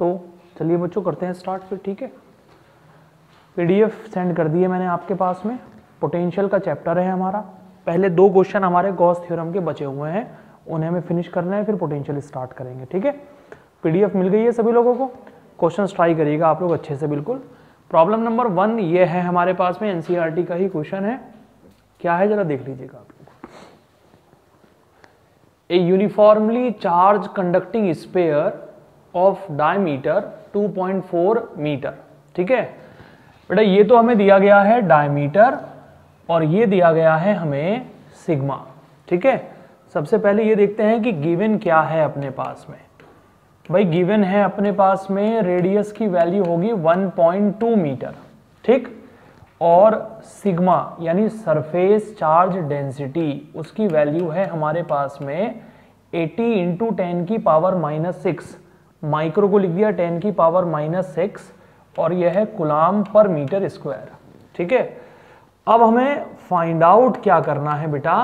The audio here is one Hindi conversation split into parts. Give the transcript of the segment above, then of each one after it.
तो चलिए बच्चों करते हैं स्टार्ट फिर, ठीक है? पीडीएफ सेंड कर दिए मैंने आपके पास में। पोटेंशियल का चैप्टर है हमारा। पहले दो क्वेश्चन हमारे गॉस थ्योरम के बचे हुए हैं। उन्हें हमें फिनिश करना है, फिर पोटेंशियल स्टार्ट करेंगे, ठीक है? पीडीएफ मिल गई है सभी लोगों को। क्वेश्चन ट्राई करिएगा आप लोग अच्छे से, बिल्कुल। प्रॉब्लम नंबर वन ये है हमारे पास में एनसीईआरटी का ही क्वेश्चन है। क्या है, जरा देख लीजिएगा आप लोग। A uniformly charge conducting sphere of diameter 2.4 metre ठीक है? बेटा, ये तो हमें दिया गया है डायमीटर और ये दिया गया है हमें सिग्मा ठीक है? सबसे पहले ये देखते हैं कि गिवन क्या है अपने पास में। भाई गिवन है अपने पास में रेडियस की वैल्यू होगी 1.2 मीटर ठीक? और सिग्मा यानी सरफेस चार्ज डेंसिटी उसकी वैल्यू है हमारे पास में 80 इंटू टेन की पावर माइनस सिक्स माइक्रो को लिख दिया 10 की पावर माइनस सिक्स, और यह है गुलाम पर मीटर स्क्वायर। ठीक है? अब हमें फाइंड आउट क्या करना है बेटा?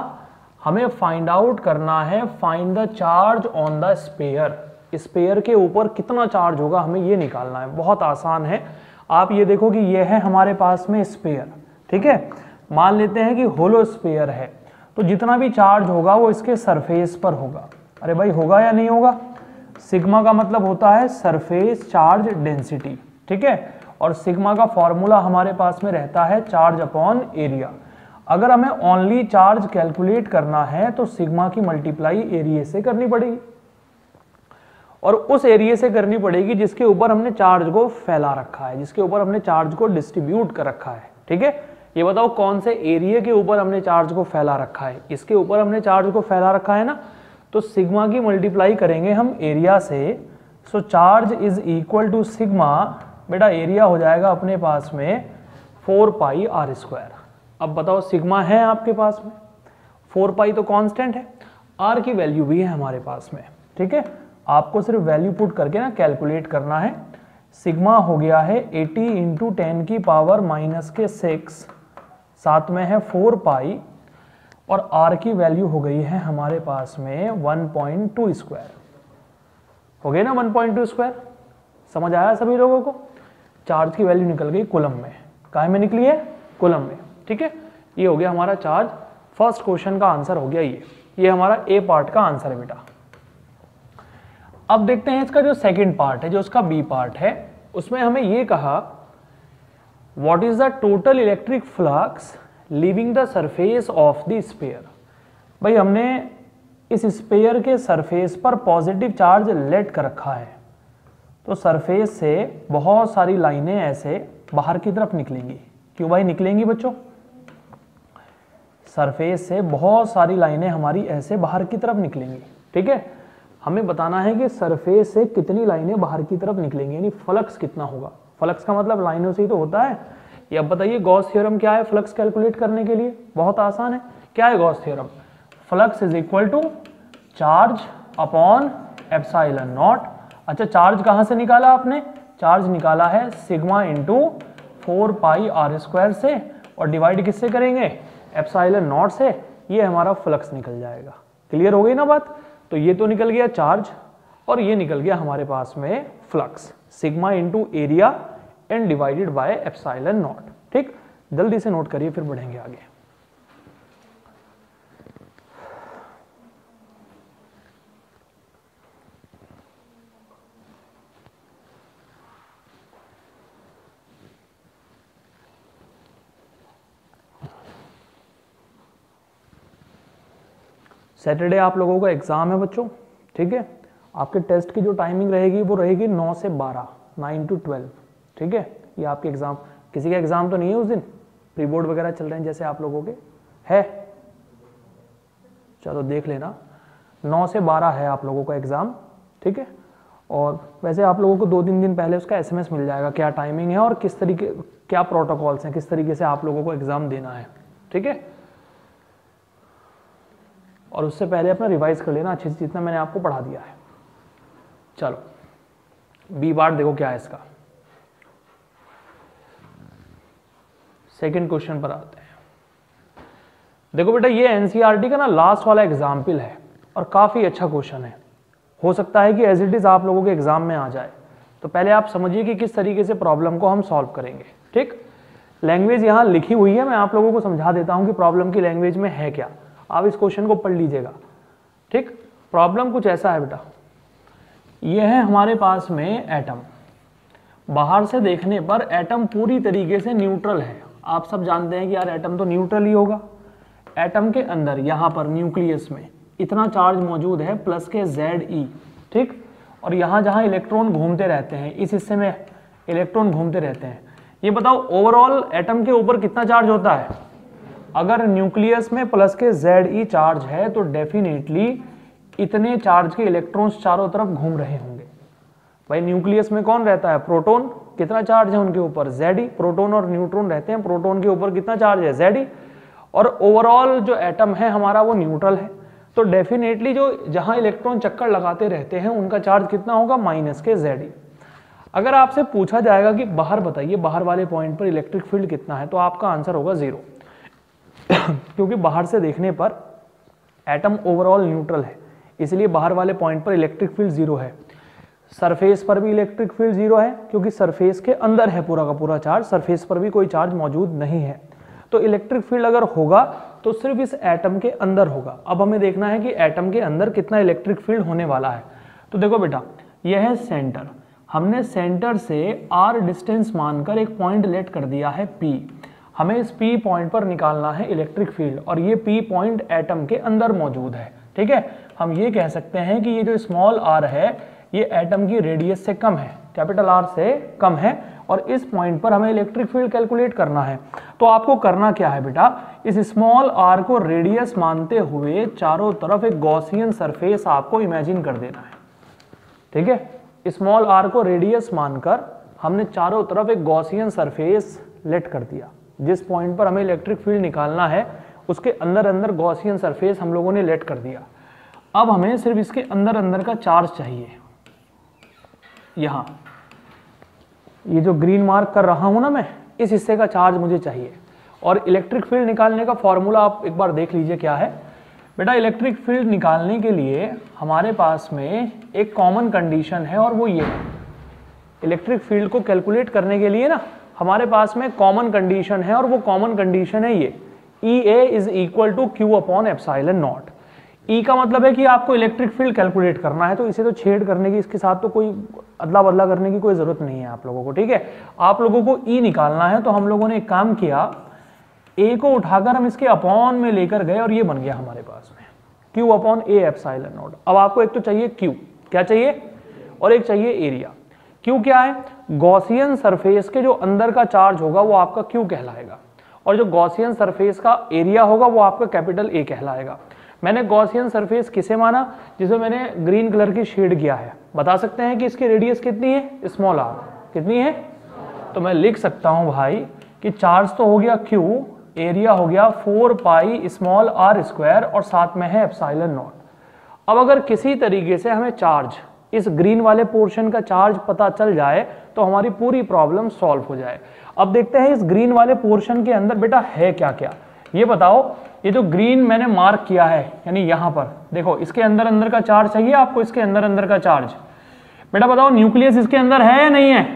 हमें फाइंड आउट करना है find the charge on the sphere sphere के ऊपर कितना चार्ज होगा हमें ये निकालना है। बहुत आसान है। आप ये देखो कि ये है हमारे पास में स्पेयर ठीक है? मान लेते हैं कि होलो स्पेयर है। तो जितना भी चार्ज होगा वो इसके सरफेस पर होगा। अरे भाई, होगा या नहीं होगा? सिग्मा का मतलब होता है सरफेस चार्ज डेंसिटी, ठीक है? और सिग्मा का फॉर्मूला हमारे पास में रहता है चार्ज अपॉन एरिया। अगर हमें ओनली चार्ज कैलकुलेट करना है तो सिग्मा की मल्टीप्लाई एरिया से करनी पड़ेगी। और उस एरिया से करनी पड़ेगी जिसके ऊपर हमने चार्ज को फैला रखा है, जिसके ऊपर हमने चार्ज को डिस्ट्रीब्यूट कर रखा है, ठीक है? ये बताओ कौन से एरिया के ऊपर हमने चार्ज को फैला रखा है? इसके ऊपर हमने चार्ज को फैला रखा है ना? तो सिग्मा की मल्टीप्लाई करेंगे हम एरिया से so charge is equal to sigma बेटा एरिया हो जाएगा अपने पास में फोर पाई आर स्क्वायर अब बताओ सिग्मा है आपके पास में? फोर पाई तो कांस्टेंट है। आर की वैल्यू भी है हमारे पास में, ठीक है? आपको सिर्फ़ वैल्यू पुट करके ना कैलकुलेट करना है। सिग्मा हो गया है 80 इंटू टेन की पावर माइनस के सिक्स साथ में है फोर पाई और आर की वैल्यू हो गई है हमारे पास में 1.2 स्क्वायर हो गए ना 1.2 स्क्वायर समझ आया सभी लोगों को? चार्ज की वैल्यू निकल गई कुलम में। काय में निकली है? कुलम में। ठीक है? ये हो गया हमारा चार्ज फ़र्स्ट क्वेश्चन का आंसर हो गया ये। ये हमारा ए पार्ट का आंसर है बेटा। अब देखते हैं इसका जो सेकंड पार्ट है, जो उसका बी पार्ट है, उसमें हमें ये कहा what is the total electric flux leaving the surface of the sphere भाई, हमने इस स्पेयर के सरफेस पर पॉजिटिव चार्ज लेट कर रखा है। तो सरफेस से बहुत सारी लाइनें ऐसे बाहर की तरफ़ निकलेंगी। क्यों भाई निकलेंगी बच्चों? सरफेस से बहुत सारी लाइनें हमारी ऐसे बाहर की तरफ़ निकलेंगी। ठीक है? हमें बताना है कि सरफेस से कितनी लाइनें बाहर की तरफ़ निकलेंगी, यानी फ्लक्स कितना होगा। फ्लक्स का मतलब लाइनों से ही तो होता है। ये अब बताइए, गॉस थ्योरम क्या है फ्लक्स कैलकुलेट करने के लिए? बहुत आसान है। क्या है Gauss theorem? Flux is equal to charge upon epsilon naught. अच्छा चार्ज कहाँ से निकाला आपने? चार्ज निकाला है sigma into four pi r square से। और डिवाइड किससे करेंगे? एप्साइलन नॉट से। ये हमारा फ्लक्स निकल जाएगा। क्लियर हो गई ना बात? तो ये तो निकल गया चार्ज और ये निकल गया हमारे पास में flux. Sigma into area and divided by epsilon naught ठीक? जल्दी से नोट करिए, फिर बढ़ेंगे आगे। सैटरडे आप लोगों का एग्ज़ाम है बच्चों, ठीक है? आपके टेस्ट की जो टाइमिंग रहेगी, वो रहेगी 9 से 12 9 टू 12 ठीक है? ये आपके एग्ज़ाम किसी का एग्ज़ाम तो नहीं है उस दिन? प्री बोर्ड वगैरह चल रहे हैं जैसे आप लोगों के? है? चलो देख लेना। नौ से 12 है आप लोगों का एग्ज़ाम ठीक है? और वैसे आप लोगों को दो तीन दिन पहले उसका एसएमएस मिल जाएगा, क्या टाइमिंग है और किस तरीके क्या प्रोटोकॉल्स हैं, किस तरीके से आप लोगों को एग्ज़ाम देना है, ठीक है? और उससे पहले अपना रिवाइज कर लेना अच्छे से, जितना मैंने आपको पढ़ा दिया है। चलो बी बार देखो क्या है इसका। सेकंड क्वेश्चन पर आते हैं। देखो बेटा, ये एनसीईआरटी का ना लास्ट वाला एग्ज़ाम्पल है और काफ़ी अच्छा क्वेश्चन है। हो सकता है कि एज इट इज़ आप लोगों के एग्ज़ाम में आ जाए। तो पहले आप समझिए कि किस तरीके से प्रॉब्लम को हम सॉल्व करेंगे, ठीक? लैंग्वेज यहाँ लिखी हुई है, मैं आप लोगों को समझा देता हूँ कि प्रॉब्लम की लैंग्वेज में है क्या। आप इस क्वेश्चन को पढ़ लीजिएगा, ठीक? प्रॉब्लम कुछ ऐसा है बेटा। यह है हमारे पास में एटम बाहर से देखने पर एटम पूरी तरीके से न्यूट्रल है। आप सब जानते हैं कि यार एटम तो न्यूट्रल ही होगा। एटम के अंदर, यहाँ पर न्यूक्लियस में, इतना चार्ज मौजूद है प्लस के जेड ई ठीक? और यहाँ जहाँ इलेक्ट्रॉन घूमते रहते हैं, इस हिस्से में इलेक्ट्रॉन घूमते रहते हैं। ये बताओ ओवरऑल एटम के ऊपर कितना चार्ज होता है? अगर न्यूक्लियस में प्लस के जेड ई चार्ज है तो डेफिनेटली इतने चार्ज के इलेक्ट्रॉन्स चारों तरफ़ घूम रहे होंगे। भाई न्यूक्लियस में कौन रहता है? प्रोटॉन कितना चार्ज है उनके ऊपर? जेड प्रोटोन और न्यूट्रॉन रहते हैं प्रोटोन के ऊपर कितना चार्ज है? जेड और ओवरऑल जो एटम है हमारा वो न्यूट्रल है। तो डेफिनेटली जो जहाँ इलेक्ट्रॉन चक्कर लगाते रहते हैं, उनका चार्ज कितना होगा? माइनस के जेड अगर आपसे पूछा जाएगा कि बाहर बताइए, बाहर वाले पॉइंट पर इलेक्ट्रिक फ़ील्ड कितना है तो आपका आंसर होगा ज़ीरो क्योंकि बाहर से देखने पर एटम ओवरऑल न्यूट्रल है। इसलिए बाहर वाले पॉइंट पर इलेक्ट्रिक फ़ील्ड ज़ीरो है। सरफेस पर भी इलेक्ट्रिक फ़ील्ड ज़ीरो है, क्योंकि सरफेस के अंदर है पूरा का पूरा चार्ज सरफेस पर भी कोई चार्ज मौजूद नहीं है। तो इलेक्ट्रिक फ़ील्ड अगर होगा तो सिर्फ़ इस एटम के अंदर होगा। अब हमें देखना है कि एटम के अंदर कितना इलेक्ट्रिक फ़ील्ड होने वाला है। तो देखो बेटा, यह है सेंटर हमने सेंटर से आर डिस्टेंस मानकर एक पॉइंट लेट कर दिया है पी हमें इस पी पॉइंट पर निकालना है इलेक्ट्रिक फ़ील्ड और ये पी पॉइंट एटम के अंदर मौजूद है। ठीक है? हम ये कह सकते हैं कि ये जो स्मॉल आर है ये एटम की रेडियस से कम है कैपिटल आर से कम है, और इस पॉइंट पर हमें इलेक्ट्रिक फ़ील्ड कैलकुलेट करना है। तो आपको करना क्या है बेटा? इस स्मॉल आर को रेडियस मानते हुए चारों तरफ़ एक गॉसियन सरफेस आपको इमेजिन कर देना है। ठीक है? स्मॉल आर को रेडियस मानकर हमने चारों तरफ़ एक गॉसियन सरफेस लेट कर दिया। जिस पॉइंट पर हमें इलेक्ट्रिक फ़ील्ड निकालना है, उसके अंदर अंदर गॉसियन सरफेस हम लोगों ने लेट कर दिया। अब हमें सिर्फ़ इसके अंदर अंदर का चार्ज चाहिए। यहाँ। ये जो ग्रीन मार्क कर रहा हूँ ना मैं, इस हिस्से का चार्ज मुझे चाहिए। और इलेक्ट्रिक फ़ील्ड निकालने का फॉर्मूला आप एक बार देख लीजिए क्या है। बेटा इलेक्ट्रिक फ़ील्ड निकालने के लिए हमारे पास में एक कॉमन कंडीशन है और वो ये इलेक्ट्रिक फ़ील्ड को कैलकुलेट करने के लिए ना, हमारे पास में कॉमन कंडीशन है और वो कॉमन कंडीशन है ये। E A is equal to Q upon epsilon naught E का मतलब है कि आपको इलेक्ट्रिक फ़ील्ड कैलकुलेट करना है तो इसे तो छेड़ करने की, इसके साथ तो कोई अदला बदला करने की कोई ज़रूरत नहीं है आप लोगों को, ठीक है? आप लोगों को ई निकालना है तो हम लोगों ने एक काम किया, ए को उठाकर हम इसके अपॉन में लेकर गए और ये बन गया हमारे पास में। Q upon A epsilon naught अब आपको एक तो चाहिए क्यू क्या चाहिए? और एक चाहिए एरिया क्यू क्या है? गॉसियन सरफेस के जो अंदर का चार्ज होगा, वो आपका क्यू कहलाएगा। और जो गॉसियन सरफेस का एरिया होगा, वो आपका कैपिटल ए कहलाएगा। मैंने गॉसियन सरफेस किसे माना? जिसे मैंने ग्रीन कलर की शेड किया है। बता सकते हैं कि इसकी रेडियस कितनी है? स्मॉल आर कितनी है? तो मैं लिख सकता हूँ भाई कि चार्ज तो हो गया क्यू एरिया हो गया four pi small r square और साथ में है एप्साइलन नॉट अब अगर किसी तरीके से हमें चार्ज इस ग्रीन वाले पोर्शन का चार्ज पता चल जाए तो हमारी पूरी प्रॉब्लम सॉल्व हो जाए। अब देखते हैं इस ग्रीन वाले पोर्शन के अंदर बेटा है क्या क्या ये बताओ, ये जो ग्रीन मैंने मार्क किया है, यानी यहाँ पर, देखो, इसके अंदर अंदर का चार्ज चाहिए आपको? इसके अंदर अंदर का चार्ज बेटा बताओ न्यूक्लियस इसके अंदर है या नहीं है?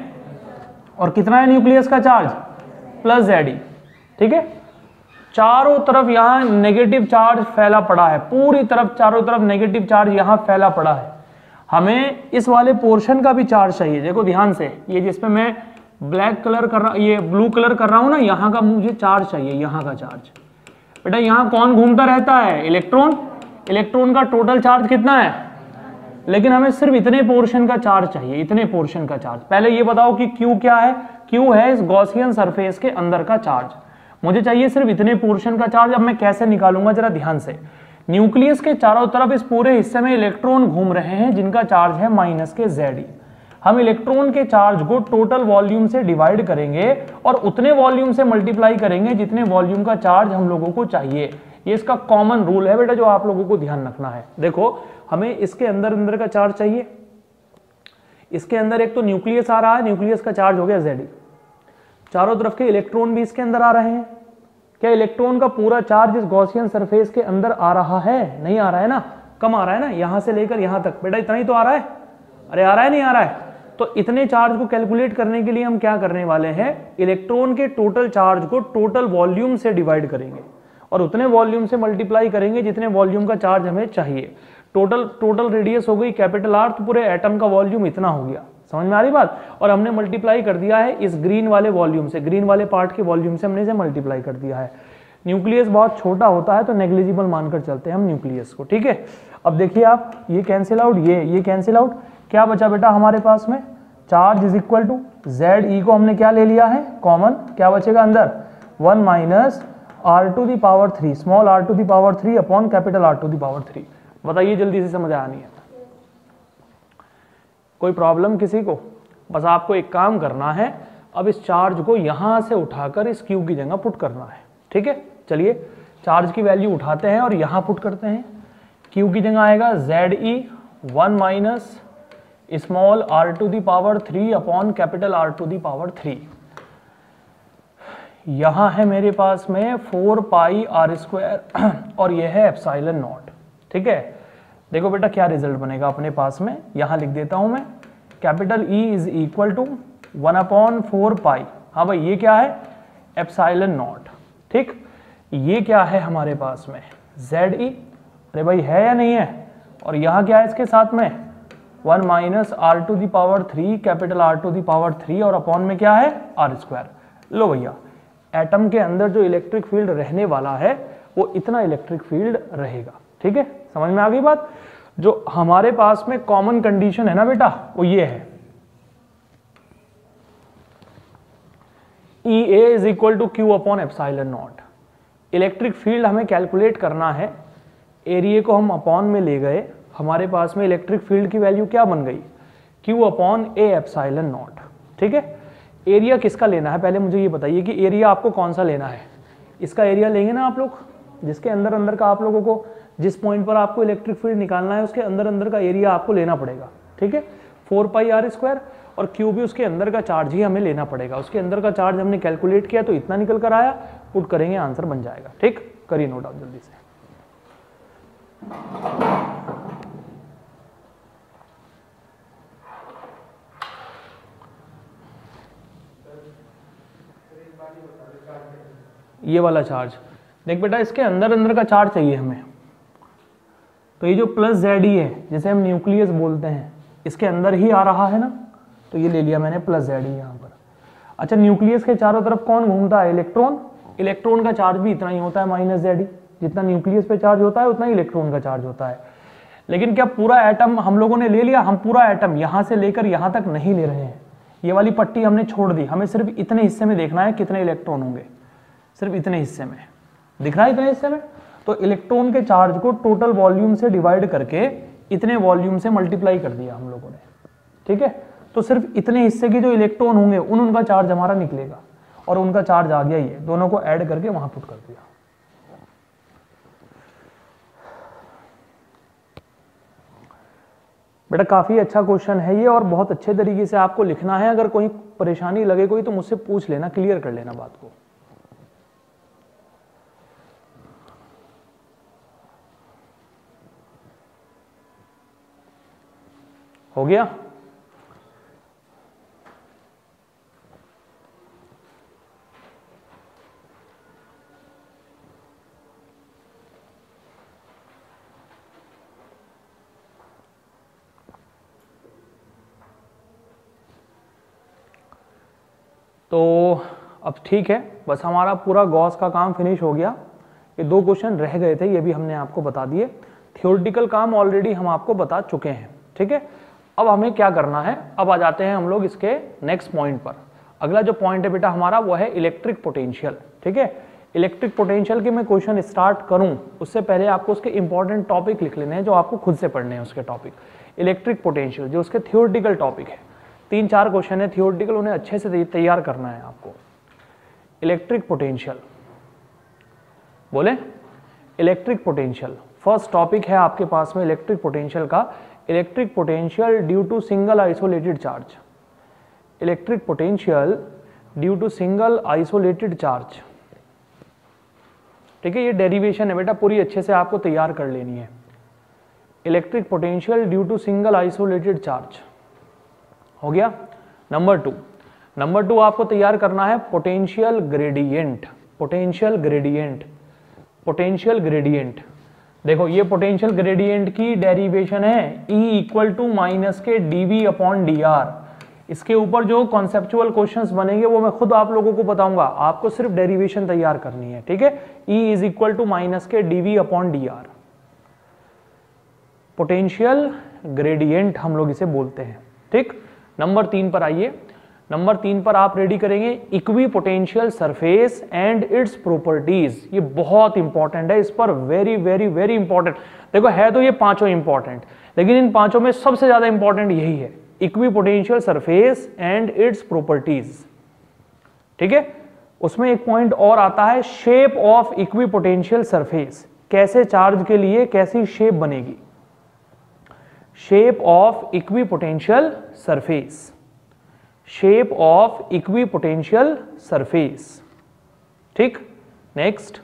और कितना है न्यूक्लियस का चार्ज प्लस जेडी ठीक है? चारों तरफ़ यहाँ नेगेटिव चार्ज फैला पड़ा है, पूरी तरफ़, चारों तरफ़ नेगेटिव चार्ज यहाँ फैला पड़ा है। हमें इस वाले पोर्शन का भी चार्ज चाहिए, देखो ध्यान से, ये जिसपे मैं ब्लैक कलर कर रहा, ये ब्लू कलर कर रहा हूँ ना, यहाँ का मुझे चार्ज चाहिए, यहाँ का चार्ज बेटा, यहाँ कौन घूमता रहता है? इलेक्ट्रॉन इलेक्ट्रॉन का टोटल चार्ज कितना है? लेकिन हमें सिर्फ़ इतने पोर्शन का चार्ज चाहिए, इतने पोर्शन का चार्ज पहले ये बताओ कि क्यू क्या है? क्यू है इस गॉसियन सरफेस के अंदर का चार्ज मुझे चाहिए सिर्फ़ इतने पोर्शन का चार्ज अब मैं कैसे निकालूँगा, जरा ध्यान से। न्यूक्लियस के चारों तरफ़ इस पूरे हिस्से में इलेक्ट्रॉन घूम रहे हैं, जिनका चार्ज है माइनस के जेड हम इलेक्ट्रॉन के चार्ज को टोटल वॉल्यूम से डिवाइड करेंगे और उतने वॉल्यूम से मल्टीप्लाई करेंगे जितने वॉल्यूम का चार्ज हम लोगों को चाहिए। ये इसका कॉमन रूल है बेटा जो आप लोगों को ध्यान रखना है। देखो, हमें इसके अंदर अंदर का चार्ज चाहिए। इसके अंदर एक तो न्यूक्लियस आ रहा है न्यूक्लियस का चार्ज हो गया जेड चारों तरफ़ के इलेक्ट्रॉन भी इसके अंदर आ रहे हैं। क्या इलेक्ट्रॉन का पूरा चार्ज इस गॉसियन सरफेस के अंदर आ रहा है? नहीं आ रहा है ना? कम आ रहा है ना? यहाँ से लेकर यहाँ तक। बेटा इतना ही तो आ रहा है। अरे आ रहा है, नहीं आ रहा है? तो इतने चार्ज को कैलकुलेट करने के लिए हम क्या करने वाले हैं? इलेक्ट्रॉन के टोटल चार्ज को टोटल वॉल्यूम से डिवाइड करेंगे और उतने वॉल्यूम से मल्टीप्लाई करेंगे जितने वॉल्यूम का चार्ज हमें चाहिए। टोटल टोटल रेडियस हो गई कैपिटल आर तो पूरे एटम का वॉल्यूम इतना हो गया। समझ में आ रही बात? और हमने मल्टीप्लाई कर दिया है इस ग्रीन वाले वॉल्यूम से। ग्रीन वाले पार्ट के वॉल्यूम से हमने इसे मल्टीप्लाई कर दिया है। न्यूक्लियस बहुत छोटा होता है तो नेग्लिजिबल मानकर चलते हैं हम न्यूक्लियस को, ठीक है? अब देखिए आप, ये कैंसिल आउट ये ये कैंसिल आउट क्या बचा बेटा हमारे पास में? Charge is equal to Z E को हमने क्या ले लिया है? कॉमन। क्या बचेगा अंदर? One minus r to the power three. Small r to the power three upon capital R to the power three. बताइए जल्दी से समझ आनी है कोई प्रॉब्लम किसी को? बस आपको एक काम करना है, अब इस चार्ज को यहाँ से उठाकर इस क्यू की जगह पुट करना है। ठीक है? चलिए, चार्ज की वैल्यू उठाते हैं और यहाँ पुट करते हैं। क्यू की जगह आएगा Z E, one minus small r to the power three upon capital R to the power three यहाँ है मेरे पास में फोर पाई आर स्क्वायर और यह है एप्साइलन नॉट ठीक है? देखो बेटा क्या रिज़ल्ट बनेगा अपने पास में। यहाँ लिख देता हूँ मैं capital E is equal to one upon four pi हाँ भाई, ये क्या है? एप्साइलन नॉट ठीक? ये क्या है हमारे पास में? जेड ई अरे भाई, है या नहीं है? और यहाँ क्या है इसके साथ में? One minus r to the power three, capital R to the power three, और अपॉन में क्या है? Are square. लो भैया, एटम के अंदर जो इलेक्ट्रिक फ़ील्ड रहने वाला है, वो इतना इलेक्ट्रिक फ़ील्ड रहेगा। ठीक है? समझ में आ गई बात? जो हमारे पास में कॉमन कंडीशन है ना बेटा, वो ये है। E A is equal to Q upon epsilon naught electric field हमें कैलकुलेट करना है। एरिए को हम अपॉन में ले गए। हमारे पास में इलेक्ट्रिक फ़ील्ड की वैल्यू क्या बन गई? Q upon A epsilon naught ठीक है? एरिया किसका लेना है? पहले मुझे ये बताइए कि एरिया आपको कौन सा लेना है? इसका एरिया लेंगे ना आप लोग? जिसके अंदर अंदर का आप लोगों को, जिस पॉइंट पर आपको इलेक्ट्रिक फ़ील्ड निकालना है, उसके अंदर अंदर का एरिया आपको लेना पड़ेगा। ठीक है? फोर पाई आर स्क्वायर और क्यू भी उसके अंदर का चार्ज ही हमें लेना पड़ेगा। उसके अंदर का चार्ज हमने कैलकुलेट किया तो इतना निकल कर आया पुट करेंगे आंसर बन जाएगा। ठीक? करिए नोट आउट जल्दी से। ये वाला चार्ज देख बेटा, इसके अंदर अंदर का चार्ज चाहिए हमें। तो ये जो प्लस जेड ई है, जिसे हम न्यूक्लियस बोलते हैं, इसके अंदर ही आ रहा है ना? तो ये ले लिया मैंने प्लस जेड ई यहाँ पर। अच्छा न्यूक्लियस के चारों तरफ़ कौन घूमता है? इलेक्ट्रॉन इलेक्ट्रॉन का चार्ज भी इतना ही होता है माइनस जेड ई जितना न्यूक्लियस पे चार्ज होता है, उतना ही इलेक्ट्रॉन का चार्ज होता है। लेकिन क्या पूरा एटम हम लोगों ने ले लिया? हम पूरा एटम यहाँ से लेकर यहाँ तक नहीं ले रहे हैं। ये वाली पट्टी हमने छोड़ दी। हमें सिर्फ़ इतने हिस्से में देखना है कितने इलेक्ट्रॉन होंगे। सिर्फ़ इतने हिस्से में। दिख रहा है इतने हिस्से में? तो इलेक्ट्रॉन के चार्ज को टोटल वॉल्यूम से डिवाइड करके इतने वॉल्यूम से मल्टीप्लाई कर दिया हम लोगों ने। ठीक है? तो सिर्फ़ इतने हिस्से के जो इलेक्ट्रॉन होंगे, उन उनका चार्ज हमारा निकलेगा। और उनका चार्ज आ गया है दोनों को ऐड करके वहाँ पुट कर दिया। बेटा, काफ़ी अच्छा क्वेश्चन है ये और बहुत अच्छे तरीके से आपको लिखना है। अगर कोई परेशानी लगे कोई तो मुझसे पूछ लेना क्लियर कर लेना बात को। हो गया? तो अब ठीक है, बस हमारा पूरा गॉस का काम फिनिश हो गया। ये दो क्वेश्चन रह गए थे, ये भी हमने आपको बता दिए। थियोरटिकल काम ऑलरेडी हम आपको बता चुके हैं, ठीक है? अब हमें क्या करना है? अब आ जाते हैं हम लोग इसके नेक्स्ट पॉइंट पर। अगला जो पॉइंट है बेटा हमारा, वो है इलेक्ट्रिक पोटेंशियल ठीक है? इलेक्ट्रिक पोटेंशियल के मैं क्वेश्चन स्टार्ट करूँ, उससे पहले आपको उसके इंपॉर्टेंट टॉपिक लिख लेने हैं जो आपको खुद से पढ़ने हैं उसके टॉपिक इलेक्ट्रिक पोटेंशियल जो उसके थियोरटिकल टॉपिक है। तीन चार क्वेश्चन है थियोरटिकल उन्हें अच्छे से तैयार करना है आपको। इलेक्ट्रिक पोटेंशियल बोले? इलेक्ट्रिक पोटेंशियल फ़र्स्ट टॉपिक है आपके पास में इलेक्ट्रिक पोटेंशियल का। Electric potential due to single isolated charge electric potential due to single isolated charge ठीक है, ये डेरिवेशन है बेटा, पूरी अच्छे से आपको तैयार कर लेनी है। Electric potential due to single isolated charge हो गया? नंबर टू नंबर टू आपको तैयार करना है potential gradient potential gradient potential gradient देखो, ये पोटेंशियल ग्रेडियंट की डेरिवेशन है E इक्वल टू माइनस के वी अपॉन डी इसके ऊपर जो कॉन्सेप्चुअल क्वेश्चंस बनेंगे, वो मैं खुद आप लोगों को बताऊँगा। आपको सिर्फ़ डेरिवेशन तैयार करनी है, ठीक है? E is equal to minus के V upon D potential gradient हम लोग इसे बोलते हैं, ठीक? नंबर तीन पर आइए। नंबर तीन पर आप रेडी करेंगे equipotential surface and its properties ये बहुत इंपॉर्टेंट है, इस पर वेरी वेरी वेरी इंपॉर्टेंट देखो, है तो ये पाँचों इंपॉर्टेंट लेकिन इन पाँचों में सबसे ज़्यादा इंपॉर्टेंट यही है equipotential surface and its properties ठीक है? उसमें एक पॉइंट और आता है shape of equipotential surface कैसे चार्ज के लिए, कैसी शेप बनेगी? Shape of equipotential surface shape of equipotential surface ठीक? Next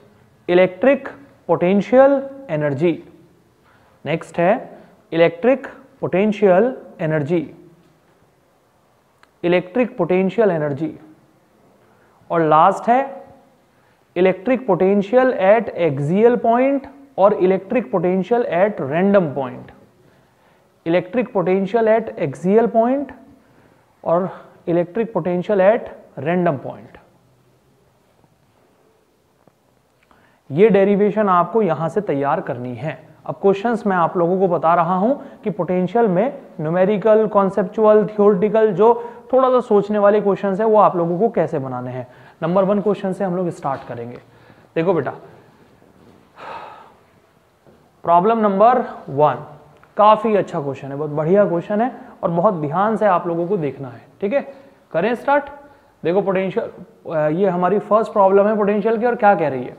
electric potential energy next है electric potential energy electric potential energy और लास्ट है electric potential at axial point और electric potential at random point electric potential at axial point और electric potential at random point ये डेरिवेशन आपको यहाँ से तैयार करनी है। अब क्वेश्चंस मैं आप लोगों को बता रहा हूँ कि पोटेंशियल में न्यूमेरिकल कॉन्सेप्चुअल थियोरिटिकल जो थोड़ा सा सोचने वाले क्वेश्चन है, वो आप लोगों को कैसे बनाने हैं? नंबर वन क्वेश्चन से हम लोग स्टार्ट करेंगे। देखो बेटा। प्रॉब्लम नंबर वन काफ़ी अच्छा क्वेश्चन है, बहुत बढ़िया क्वेश्चन है। और बहुत ध्यान से आप लोगों को देखना है, ठीक है? करें स्टार्ट देखो पोटेंशियल ये हमारी फ़र्स्ट प्रॉब्लम है पोटेंशियल की और क्या कह रही है?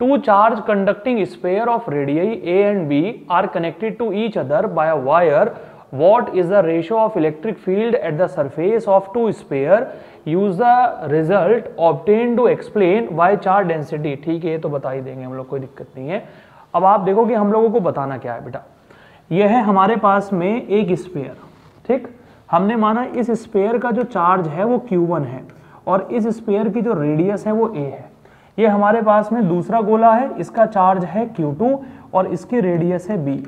Two charge conducting sphere of radii A and B are connected to each other by wire what is the ratio of electric field at the surface of two sphere? Use the result obtained to explain why charge density, ठीक है, ये तो बता ही देंगे हम लोग, कोई दिक्कत नहीं है। अब आप देखो कि हम लोगों को बताना क्या है बेटा। यह है हमारे पास में एक स्पेयर ठीक? हमने माना इस स्पेयर का जो चार्ज है वो Q1 है और इस स्पेयर की जो रेडियस है वो A है। ये हमारे पास में दूसरा गोला है, इसका चार्ज है Q2 और इसकी रेडियस है B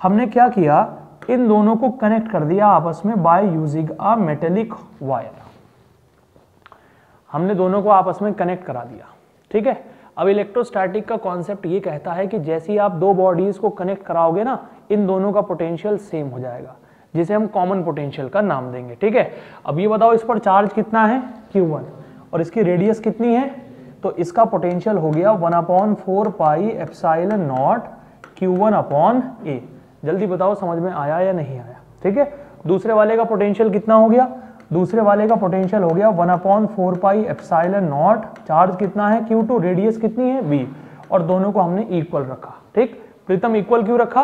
हमने क्या किया? इन दोनों को कनेक्ट कर दिया आपस में by using a metallic wire हमने दोनों को आपस में कनेक्ट करा दिया, ठीक है? अब इलेक्ट्रोस्टैटिक का कॉन्सेप्ट ये कहता है कि जैसे ही आप दो बॉडीज को कनेक्ट कराओगे ना, इन दोनों का पोटेंशियल सेम हो जाएगा। जिसे हम कॉमन पोटेंशियल का नाम देंगे, ठीक है? अब ये बताओ इस पर चार्ज कितना है? Q1 और इसकी रेडियस कितनी है? तो इसका पोटेंशियल हो गया one upon four pi epsilon naught Q one upon A जल्दी बताओ समझ में आया या नहीं आया, ठीक है? दूसरे वाले का पोटेंशियल कितना हो गया? दूसरे वाले का पोटेंशियल हो गया one upon four pi epsilon naught charge कितना है? क्यू रेडियस कितनी है? बी और दोनों को हमने इक्वल रखा, ठीक? प्रीतम इक्वल क्यों रखा?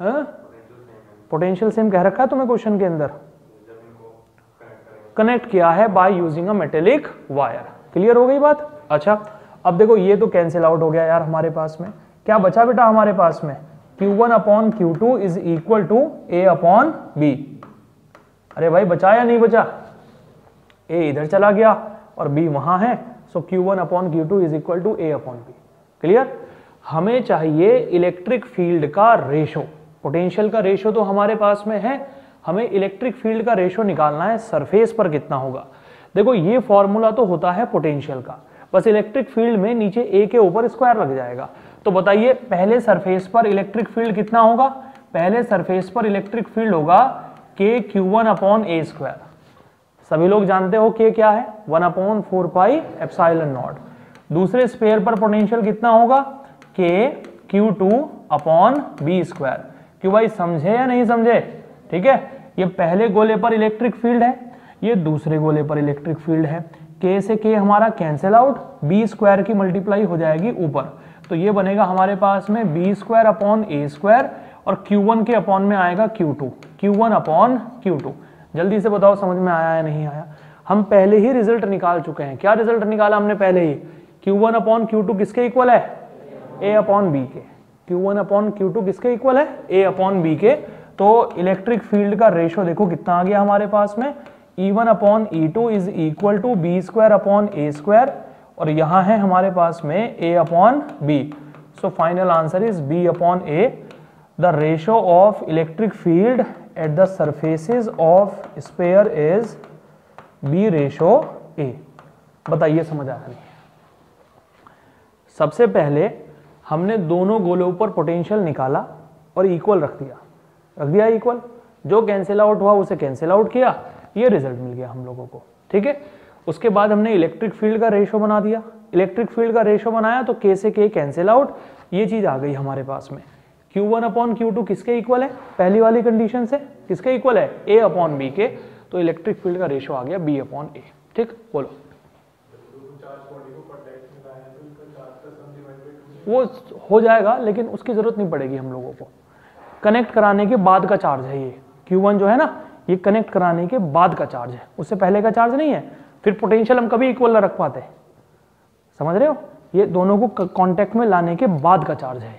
पोटेंशियल सेम कह रखा है तुम्हें क्वेश्चन के अंदर? कनेक्ट किया है by using a metallic wire clear हो गई बात? अच्छा अब देखो ये तो कैंसिल आउट हो गया यार हमारे पास में। क्या बचा बेटा हमारे पास में? Q1 one upon Q two is equal to A upon B अरे भाई, बचा या नहीं बचा? ए इधर चला गया और बी वहाँ है। So Q1 one upon Q two is equal to A upon B clear हमें चाहिए इलेक्ट्रिक फ़ील्ड का रेशो पोटेंशियल का रेशो तो हमारे पास में है, हमें इलेक्ट्रिक फ़ील्ड का रेशो निकालना है सरफेस पर कितना होगा। देखो, ये फॉर्मूला तो होता है पोटेंशियल का। बस इलेक्ट्रिक फ़ील्ड में नीचे ए के ऊपर स्क्वायर लग जाएगा। तो बताइए, पहले सरफेस पर इलेक्ट्रिक फ़ील्ड कितना होगा? पहले सरफेस पर इलेक्ट्रिक फ़ील्ड होगा k Q one upon A square सभी लोग जानते हो के क्या है? One upon four pi epsilon naught दूसरे स्पेयर पर पोटेंशियल कितना होगा? K Q two upon B square क्यों भाई समझे या नहीं समझे? ठीक है? ये पहले गोले पर इलेक्ट्रिक फ़ील्ड है, ये दूसरे गोले पर इलेक्ट्रिक फ़ील्ड है। के से के हमारा कैंसिल आउट बी स्क्वायर की मल्टीप्लाई हो जाएगी ऊपर। तो ये बनेगा हमारे पास में B square upon A square और Q1 के अपॉन में आएगा Q2 Q1 अपॉन Q2 जल्दी से बताओ, समझ में आया या नहीं आया? हम पहले ही रिज़ल्ट निकाल चुके हैं। क्या रिज़ल्ट निकाला हमने पहले ही? Q1 अपॉन Q2 किसके इक्वल है? A अपॉन बी के। Q1 वन अपॉन Q2 किसके इक्वल है? A अपॉन बी के। तो इलेक्ट्रिक फ़ील्ड का रेशो देखो कितना आ गया हमारे पास में। E one upon E two is equal to B square upon A square और यहाँ है हमारे पास में A upon B so final answer is B upon A the ratio of electric field at the surfaces of sphere is B ratio A बताइए समझ आया है। सबसे पहले हमने दोनों गोलों पर पोटेंशियल निकाला और इक्वल रख दिया। रख दिया इक्वल जो कैंसिल आउट हुआ, उसे कैंसिल आउट किया। ये रिज़ल्ट मिल गया हम लोगों को। ठीक है? उसके बाद हमने इलेक्ट्रिक फ़ील्ड का रेशो बना दिया। इलेक्ट्रिक फ़ील्ड का रेशो बनाया तो के से के कैंसिल आउट ये चीज़ आ गई हमारे पास में। Q1 वन अपॉन क्यू किसके इक्वल है? पहली वाली कंडीशन से। किसके इक्वल है? A अपॉन बी के। तो इलेक्ट्रिक फ़ील्ड का रेशो आ गया B अपॉन ए ठीक? बोलो। वो हो जाएगा, लेकिन उसकी ज़रूरत नहीं पड़ेगी हम लोगों को। कनेक्ट कराने के बाद का चार्ज है ये। Q1 जो है ना, ये कनेक्ट कराने के बाद का चार्ज है। उससे पहले का चार्ज नहीं है, फिर पोटेंशियल हम कभी इक्वल ना रख पाते। समझ रहे हो? ये दोनों को कॉन्टेक्ट में लाने के बाद का चार्ज है।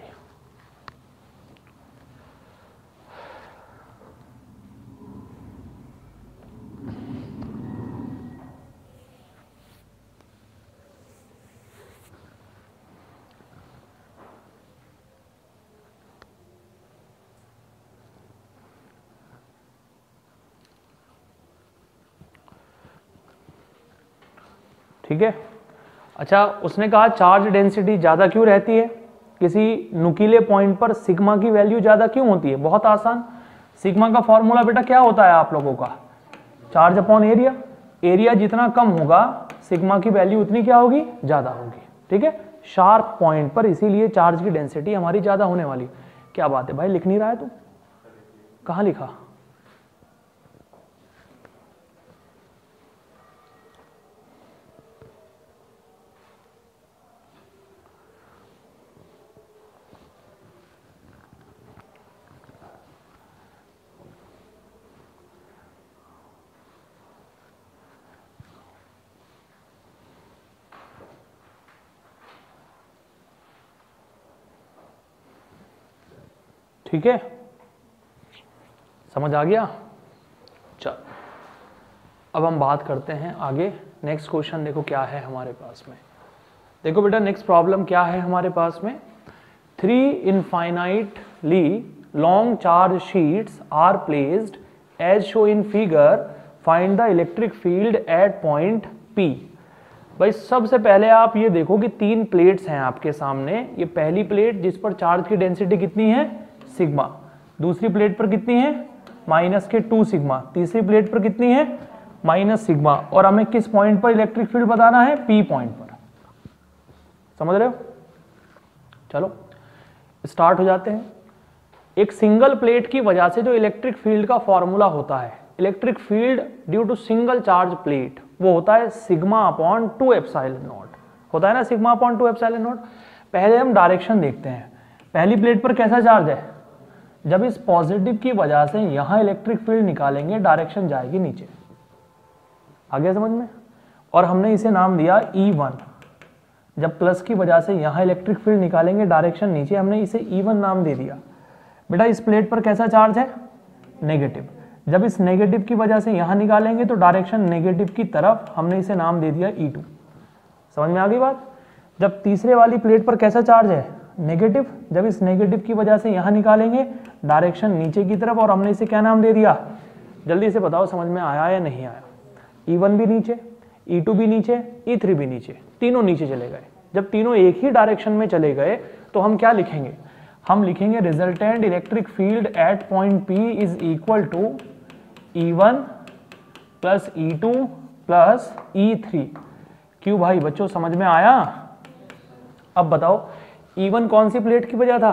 ठीक है? अच्छा उसने कहा चार्ज डेंसिटी ज़्यादा क्यों रहती है? किसी नुकीले पॉइंट पर सिग्मा की वैल्यू ज़्यादा क्यों होती है? बहुत आसान। सिग्मा का फॉर्मूला बेटा क्या होता है आप लोगों का? चार्ज अपॉन एरिया एरिया जितना कम होगा सिग्मा की वैल्यू उतनी क्या होगी? ज़्यादा होगी। ठीक है? शार्प पॉइंट पर इसीलिए चार्ज की डेंसिटी हमारी ज़्यादा होने वाली क्या बात है भाई, लिख नहीं रहा है तू? कहाँ लिखा? ठीक है? समझ आ गया? चल, अब हम बात करते हैं आगे। नेक्स्ट क्वेश्चन देखो क्या है हमारे पास में। देखो बेटा नेक्स्ट प्रॉब्लम क्या है हमारे पास में? Three infinitely long charge sheets are placed as shown in figure find the electric field at point P भाई, सबसे पहले आप ये देखो कि तीन प्लेट्स हैं आपके सामने। ये पहली प्लेट जिस पर चार्ज की डेंसिटी कितनी है? सिग्मा। दूसरी प्लेट पर कितनी है? माइनस के टू सिग्मा। तीसरी प्लेट पर कितनी है? Minus sigma. और हमें किस पॉइंट पर इलेक्ट्रिक फ़ील्ड बताना है? पी पॉइंट पर। समझ रहे हो? चलो, स्टार्ट हो जाते हैं। एक सिंगल प्लेट की वजह से जो इलेक्ट्रिक फ़ील्ड का फॉर्मूला होता है, electric field due to single charge plate, वो होता है sigma upon two epsilon naught. होता है ना sigma upon two epsilon naught? पहले हम डायरेक्शन देखते हैं। पहली प्लेट पर कैसा चार्ज है? जब इस पॉजिटिव की वजह से यहाँ इलेक्ट्रिक फ़ील्ड निकालेंगे डायरेक्शन जाएगी नीचे। आगे समझ में? और हमने इसे नाम दिया E1 जब प्लस की वजह से यहाँ इलेक्ट्रिक फ़ील्ड निकालेंगे डायरेक्शन नीचे, हमने इसे E1 नाम दे दिया। बेटा, इस प्लेट पर कैसा चार्ज है? नेगेटिव जब इस नेगेटिव की वजह से यहाँ निकालेंगे तो डायरेक्शन नेगेटिव की तरफ़ हमने इसे नाम दे दिया E2 समझ में आ गई बात? जब तीसरे वाली प्लेट पर कैसा चार्ज है? नेगेटिव जब इस नेगेटिव की वजह से यहाँ निकालेंगे डायरेक्शन नीचे की तरफ़ और हमने इसे क्या नाम दे दिया? जल्दी से बताओ, समझ में आया या नहीं आया? E1 भी नीचे E2 भी नीचे E3 भी नीचे, तीनों नीचे चले गए। जब तीनों एक ही डायरेक्शन में चले गए तो हम क्या लिखेंगे? हम लिखेंगे resultant electric field at point P is equal to E one plus E two plus E क्यों भाई, बच्चों, समझ में आया? अब बताओ E1 कौन सी प्लेट की वजह था?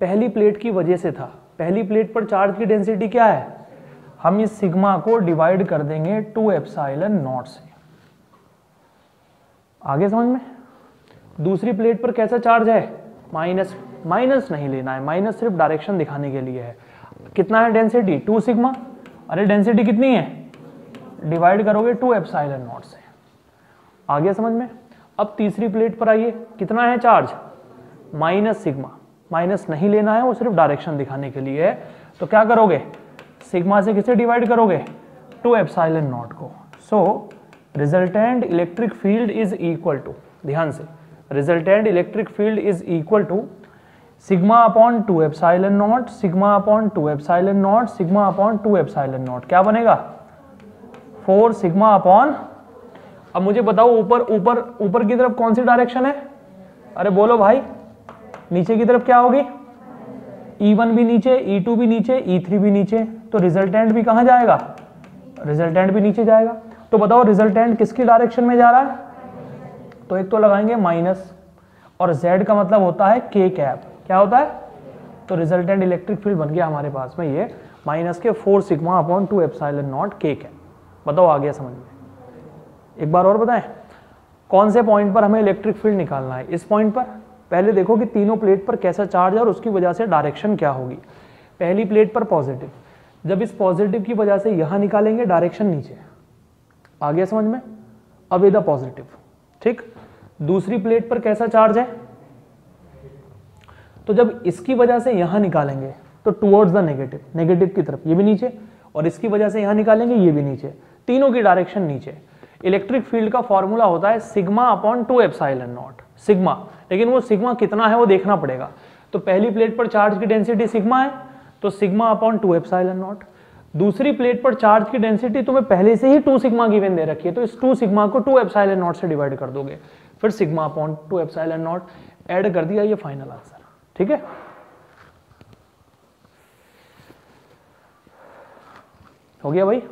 पहली प्लेट की वजह से था। पहली प्लेट पर चार्ज की डेंसिटी क्या है? हम इस सिग्मा को डिवाइड कर देंगे टू एप्साइलन नॉट से। आगे समझ में? दूसरी प्लेट पर कैसा चार्ज है? माइनस माइनस नहीं लेना है। माइनस सिर्फ़ डायरेक्शन दिखाने के लिए है। कितना है डेंसिटी टू सिग्मा अरे डेंसिटी कितनी है? डिवाइड करोगे टू एप्साइलन नॉट से। आगे समझ में? अब तीसरी प्लेट पर आइए। कितना है चार्ज माइनस सिग्मा, माइनस नहीं लेना है, वो सिर्फ़ डायरेक्शन दिखाने के लिए है। तो क्या करोगे? सिग्मा से किसे डिवाइड करोगे? टू एप्साइलन नॉट को। So resultant electric field is equal to ध्यान से resultant electric field is equal to sigma upon two epsilon naught sigma upon two epsilon naught sigma upon two epsilon naught. क्या बनेगा? फोर सिग्मा अपॉन अब मुझे बताओ, ऊपर ऊपर ऊपर की तरफ़ कौन सी डायरेक्शन है? अरे बोलो भाई। नीचे की तरफ़ क्या होगी? E1 भी नीचे E2 भी नीचे E3 भी नीचे तो रिजल्टेंट भी कहाँ जाएगा? रिजल्टेंट भी नीचे जाएगा। तो बताओ रिजल्टेंट किसकी डायरेक्शन में जा रहा है? तो एक तो लगाएँगे माइनस और z का मतलब होता है k कैप क्या होता है? तो रिजल्टेंट इलेक्ट्रिक फ़ील्ड बन गया हमारे पास में ये माइनस के four sigma upon two epsilon naught k cap बताओ आ गया समझ में। एक बार और बताएँ, कौन से पॉइंट पर हमें इलेक्ट्रिक फ़ील्ड निकालना है? इस पॉइंट पर। पहले देखो कि तीनों प्लेट पर कैसा चार्ज है और उसकी वजह से डायरेक्शन क्या होगी। पहली प्लेट पर पॉजिटिव जब इस पॉजिटिव की वजह से यहाँ निकालेंगे डायरेक्शन नीचे आ गया समझ में? अब इधर पॉजिटिव ठीक? दूसरी प्लेट पर कैसा चार्ज है? तो जब इसकी वजह से यहाँ निकालेंगे तो टुवर्ड्स द नेगेटिव नेगेटिव की तरफ़, ये भी नीचे। और इसकी वजह से यहाँ निकालेंगे, ये भी नीचे। तीनों की डायरेक्शन नीचे। इलेक्ट्रिक फ़ील्ड का फॉर्मूला होता है sigma upon two epsilon naught sigma. लेकिन वो सिग्मा कितना है वो देखना पड़ेगा। तो पहली प्लेट पर चार्ज की डेंसिटी सिग्मा है तो sigma upon two epsilon naught. दूसरी प्लेट पर चार्ज की डेंसिटी तुम्हें पहले से ही टू सिग्मा गिवन दे रखी है तो इस टू सिग्मा को टू एप्साइलन नॉट से डिवाइड कर दोगे। फिर sigma upon two epsilon naught, add कर दिया ये फाइनल आंसर ठीक है? हो गया भाई?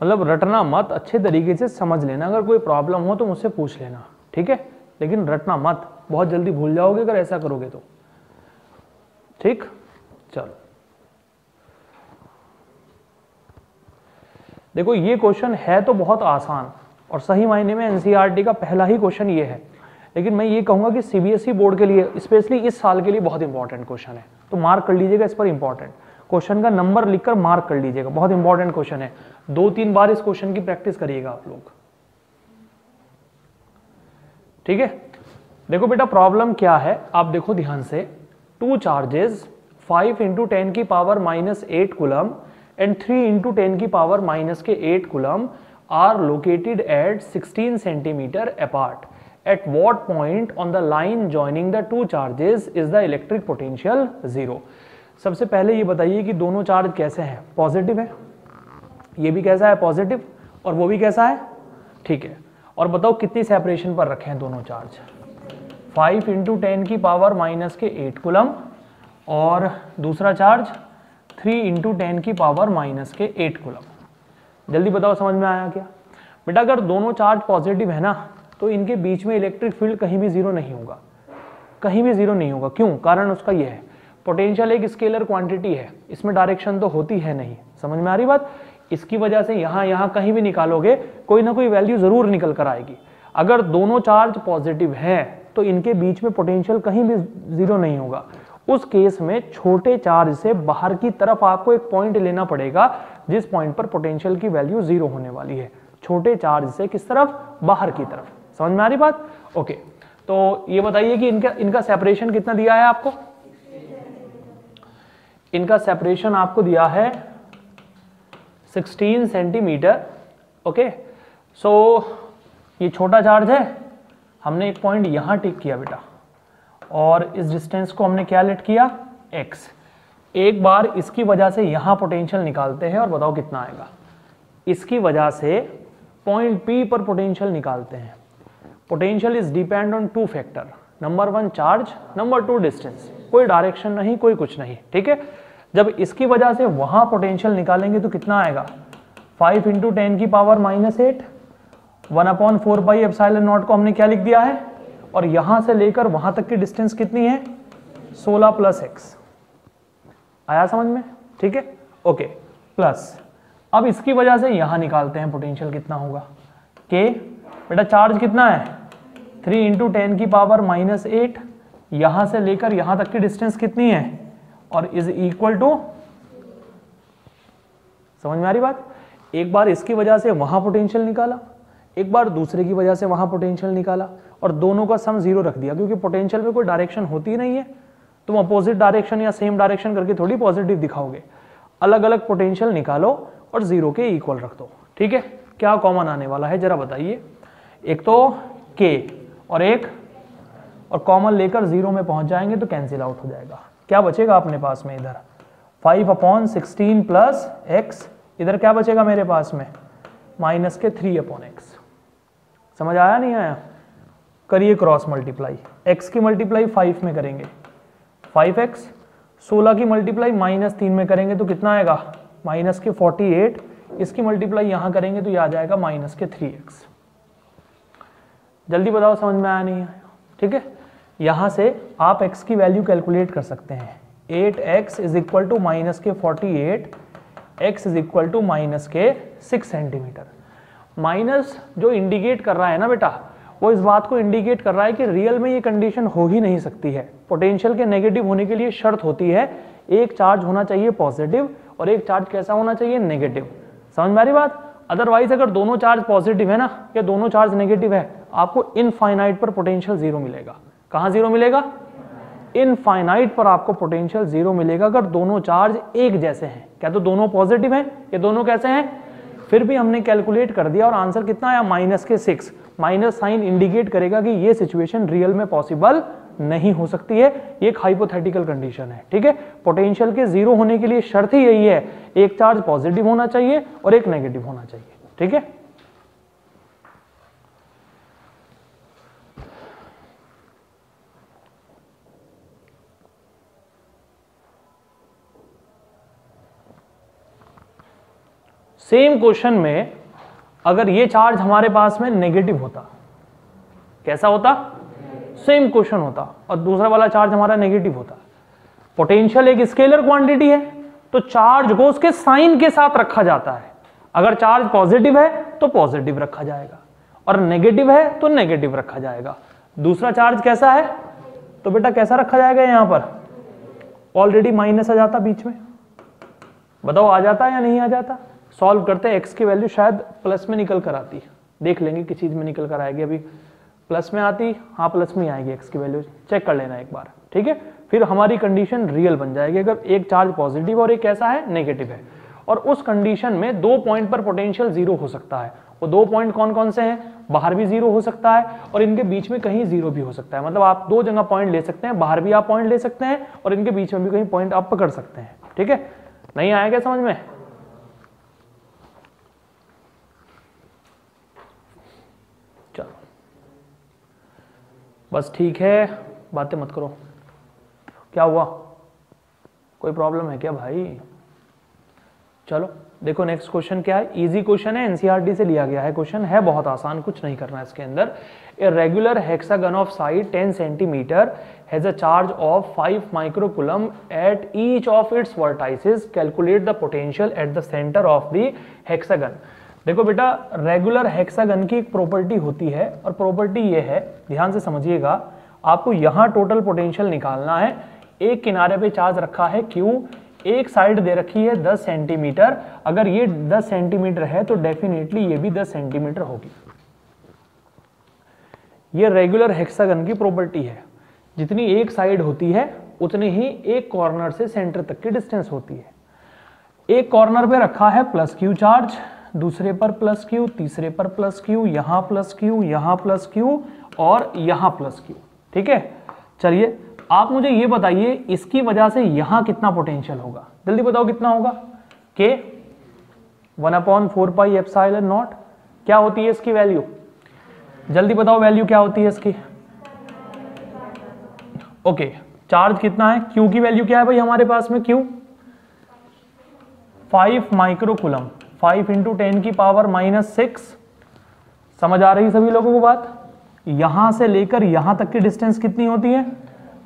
मतलब रटना मत अच्छे तरीके से समझ लेना। अगर कोई प्रॉब्लम हो तो मुझसे पूछ लेना, ठीक है? लेकिन रटना मत। बहुत जल्दी भूल जाओगे अगर ऐसा करोगे तो। ठीक? चलो। देखो, ये क्वेश्चन है तो बहुत आसान और सही मायने में एनसीईआरटी का पहला ही क्वेश्चन ये है। लेकिन मैं ये कहूँगा कि सीबीएसई बोर्ड के लिए स्पेशली इस साल के लिए बहुत इंपॉर्टेंट क्वेश्चन है। तो मार्क कर लीजिएगा इस पर इंपॉर्टेंट क्वेश्चन का नंबर लिखकर मार्क कर लीजिएगा। बहुत इंपॉर्टेंट क्वेश्चन है। दो तीन बार इस क्वेश्चन की प्रैक्टिस करिएगा आप लोग। ठीक है? देखो बेटा, प्रॉब्लम क्या है? आप देखो ध्यान से। Two charges, five into ten की power minus eight coulomb and three into ten की पावर माइनस के eight coulomb are located at sixteen centimetre apart. At what point on the line joining the two charges is the electric potential zero सबसे पहले ये बताइए कि दोनों चार्ज कैसे हैं? पॉजिटिव है? ये भी कैसा है? पॉजिटिव और वो भी कैसा है? ठीक है। और बताओ कितनी सेपरेशन पर रखे हैं दोनों चार्ज? फाइव इंटू टेन की पावर माइनस के एट कुलम और दूसरा चार्ज थ्री इंटू टेन की पावर माइनस के एट कुलम जल्दी बताओ समझ में आया क्या? बेटा, अगर दोनों चार्ज पॉजिटिव है ना तो इनके बीच में इलेक्ट्रिक फ़ील्ड कहीं भी ज़ीरो नहीं होगा। कहीं भी ज़ीरो नहीं होगा। क्यों? कारण उसका यह है। पोटेंशियल एक स्केलर क्वांटिटी है। इसमें डायरेक्शन तो होती है नहीं। समझ में आ रही बात? इसकी वजह से यहाँ यहाँ कहीं भी निकालोगे, कोई ना कोई वैल्यू ज़रूर निकल कर आएगी। अगर दोनों चार्ज पॉजिटिव हैं तो इनके बीच में पोटेंशियल कहीं भी ज़ीरो नहीं होगा। उस केस में छोटे चार्ज से बाहर की तरफ़ आपको एक पॉइंट लेना पड़ेगा, जिस पॉइंट पर पोटेंशियल की वैल्यू ज़ीरो होने वाली है। छोटे चार्ज से किस तरफ़? बाहर की तरफ़। समझ में आ रही बात? ओके तो ये बताइए कि इनका इनका सेपरेशन कितना दिया है आपको? इनका सेपरेशन आपको दिया है 16 सेंटीमीटर ओके सो ये छोटा चार्ज है। हमने एक पॉइंट यहाँ टिक किया बेटा। और इस डिस्टेंस को हमने क्या लेट किया? X एक बार इसकी वजह से यहाँ पोटेंशियल निकालते हैं और बताओ कितना आएगा। इसकी वजह से पॉइंट P पर पोटेंशियल निकालते हैं। Potential is depend on two factor number one charge number two distance कोई डायरेक्शन नहीं, कोई कुछ नहीं, ठीक है? जब इसकी वजह से वहाँ पोटेंशियल निकालेंगे तो कितना आएगा? फाइव इंटू टेन की power minus eight one upon four by epsilon naught को हमने क्या लिख दिया है? और यहाँ से लेकर वहाँ तक की डिस्टेंस कितनी है? सोलह प्लस एक्स आया समझ में? ठीक है? ओके प्लस अब इसकी वजह से यहाँ निकालते हैं पोटेंशियल कितना होगा? के बेटा चार्ज कितना है? थ्री इंटू टेन की पावर माइनस एट यहाँ से लेकर यहाँ तक की डिस्टेंस कितनी है? और इज़ इक्वल टू समझ में आ रही बात? एक बार इसकी वजह से वहाँ पोटेंशियल निकाला, एक बार दूसरे की वजह से वहाँ पोटेंशियल निकाला, और दोनों का सम ज़ीरो रख दिया, क्योंकि पोटेंशियल में कोई डायरेक्शन होती नहीं है। तुम अपोजिट डायरेक्शन या सेम डायरेक्शन करके थोड़ी पॉजिटिव दिखाओगे। अलग अलग पोटेंशियल निकालो और ज़ीरो के इक्वल रख दो। ठीक है? क्या कॉमन आने वाला है? जरा बताइए। एक तो के और एक, और कॉमन लेकर ज़ीरो में पहुँच जाएँगे तो कैंसिल आउट हो जाएगा। क्या बचेगा अपने पास में इधर? Five upon sixteen plus x इधर क्या बचेगा मेरे पास में? माइनस के थ्री अपॉन एक्स समझ आया नहीं आया? करिए क्रॉस मल्टीप्लाई एक्स की मल्टीप्लाई फाइव में करेंगे. फाइव एक्स सोलह की मल्टीप्लाई माइनस तीन में करेंगे तो कितना आएगा? माइनस के फोर्टी एट इसकी मल्टीप्लाई यहाँ करेंगे तो यह आ जाएगा माइनस के थ्री एक्स जल्दी बताओ समझ में आया नहीं आया? ठीक है? यहाँ से आप x की वैल्यू कैलकुलेट कर सकते हैं। 8x x is equal to minus के 48 x is equal to minus के 6 सेंटीमीटर माइनस जो इंडिकेट कर रहा है ना बेटा, वो इस बात को इंडिकेट कर रहा है कि रियल में ये कंडीशन हो ही नहीं सकती है। पोटेंशियल के नेगेटिव होने के लिए शर्त होती है, एक चार्ज होना चाहिए पॉजिटिव और एक चार्ज कैसा होना चाहिए नेगेटिव समझ में आ रही बात? अदरवाइज़ अगर दोनों चार्ज पॉजिटिव है ना, या दोनों चार्ज नेगेटिव है, आपको इनफाइनाइट पर पोटेंशियल ज़ीरो मिलेगा। कहाँ ज़ीरो मिलेगा? इनफाइनाइट पर आपको पोटेंशियल ज़ीरो मिलेगा अगर दोनों चार्ज एक जैसे हैं। क्या तो दोनों पॉजिटिव हैं? या दोनों कैसे हैं? फिर भी हमने कैलकुलेट कर दिया और आंसर कितना आया? माइनस के सिक्स माइनस साइन इंडिकेट करेगा कि ये सिचुएशन रियल में पॉसिबल नहीं हो सकती है। ये एक हाइपोथेटिकल कंडीशन है, ठीक है? पोटेंशियल के ज़ीरो होने के लिए शर्त ही यही है। एक चार्ज पॉजिटिव होना चाहिए और एक नेगेटिव होना चाहिए, ठीक है? सेम क्वेश्चन में अगर ये चार्ज हमारे पास में नेगेटिव होता, कैसा होता? सेम क्वेश्चन होता और दूसरा वाला चार्ज हमारा नेगेटिव होता। पोटेंशियल एक स्केलर क्वांटिटी है तो चार्ज को उसके साइन के साथ रखा जाता है। अगर चार्ज पॉजिटिव है तो पॉजिटिव रखा जाएगा और नेगेटिव है तो नेगेटिव रखा जाएगा। दूसरा चार्ज कैसा है? तो बेटा कैसा रखा जाएगा यहाँ पर? ऑलरेडी माइनस आ जाता बीच में। बताओ आ जाता या नहीं आ जाता? सॉल्व करते हैं एक्स की वैल्यू शायद प्लस में निकल कर आती देख लेंगे किस चीज़ में निकल कर आएगी अभी। प्लस में आती हाँ प्लस में आएगी एक्स की वैल्यू चेक कर लेना एक बार, ठीक है? फिर हमारी कंडीशन रियल बन जाएगी। अगर एक चार्ज पॉजिटिव और एक कैसा है नेगेटिव है। और उस कंडीशन में दो पॉइंट पर पोटेंशियल ज़ीरो हो सकता है। वो दो पॉइंट कौन कौन से हैं? बाहर भी ज़ीरो हो सकता है और इनके बीच में कहीं ज़ीरो भी हो सकता है। मतलब आप दो जगह पॉइंट ले सकते हैं, बाहर भी आप पॉइंट ले सकते हैं और इनके बीच में भी कहीं पॉइंट आप पकड़ सकते हैं, ठीक है? नहीं आएगा समझ में? बस ठीक है, बातें मत करो। क्या हुआ? कोई प्रॉब्लम है क्या भाई? चलो, देखो नेक्स्ट क्वेश्चन क्या है? इजी क्वेश्चन है एनसीईआरटी से लिया गया है क्वेश्चन है बहुत आसान, कुछ नहीं करना है इसके अंदर। A regular hexagon of side 10 centimetre has a charge of 5 microcoulomb at each of its vertices calculate the potential at the centre of the hexagon देखो बेटा रेगुलर हेक्सागन की एक प्रॉपर्टी होती है और प्रॉपर्टी ये है, ध्यान से समझिएगा, आपको यहाँ टोटल पोटेंशियल निकालना है। एक किनारे पे चार्ज रखा है, क्यू? एक साइड दे रखी है 10 सेंटीमीटर अगर ये 10 सेंटीमीटर है तो डेफिनेटली ये भी 10 सेंटीमीटर होगी। ये रेगुलर हेक्सागन की प्रॉपर्टी है। जितनी एक साइड होती है, उतनी ही एक कॉर्नर से सेंटर तक की डिस्टेंस होती है। एक कॉर्नर पे रखा है प्लस क्यू चार्ज दूसरे पर प्लस क्यू तीसरे पर प्लस क्यू यहाँ प्लस क्यू यहाँ प्लस क्यू और यहाँ प्लस क्यू ठीक है? चलिए, आप मुझे ये बताइए, इसकी वजह से यहाँ कितना पोटेंशियल होगा? जल्दी बताओ कितना होगा? K one upon four pi epsilon naught क्या होती है इसकी वैल्यू जल्दी बताओ वैल्यू क्या होती है इसकी? ओके चार्ज कितना है? क्यू की वैल्यू क्या है भाई हमारे पास में? Q five microcoulomb five into ten की पावर माइनस सिक्स। समझ आ रही सभी लोगों को बात? यहाँ से लेकर यहाँ तक की डिस्टेंस कितनी होती है?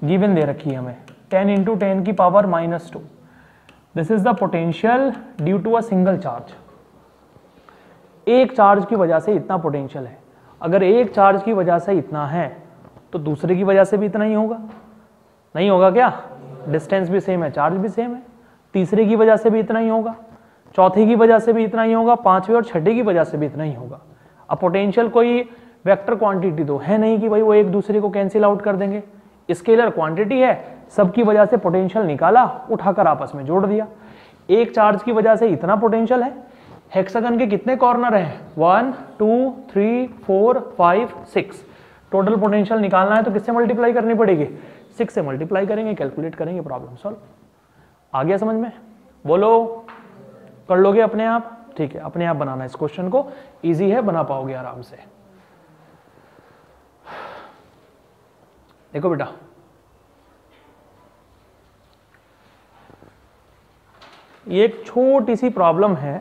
गिवन दे रखी है हमें। टेन इंटू टेन की power minus two. This is the potential due to a single charge एक चार्ज की वजह से इतना पोटेंशियल है। अगर एक चार्ज की वजह से इतना है तो दूसरे की वजह से भी इतना ही होगा। नहीं होगा क्या? डिस्टेंस भी सेम है चार्ज भी सेम है। तीसरे की वजह से भी इतना ही होगा। चौथे की वजह से भी इतना ही होगा, पाँचवें और छठे की वजह से भी इतना ही होगा। अब पोटेंशियल कोई वेक्टर क्वांटिटी तो है नहीं कि भाई वो एक दूसरे को कैंसिल आउट कर देंगे। स्केलर क्वांटिटी है, सबकी वजह से पोटेंशियल निकाला, उठाकर आपस में जोड़ दिया। एक चार्ज की वजह से इतना पोटेंशियल है। हेक्सागन के कितने कॉर्नर हैं? One two three four five six total potential निकालना है तो किससे मल्टीप्लाई करनी पड़ेगी? सिक्स से मल्टीप्लाई करेंगे कैलकुलेट करेंगे प्रॉब्लम सॉल्व आ गया समझ में? बोलो। कर लोगे अपने आप? ठीक है, अपने आप बनाना इस क्वेश्चन को। इजी है, बना पाओगे आराम से। देखो बेटा। ये एक छोटी सी प्रॉब्लम है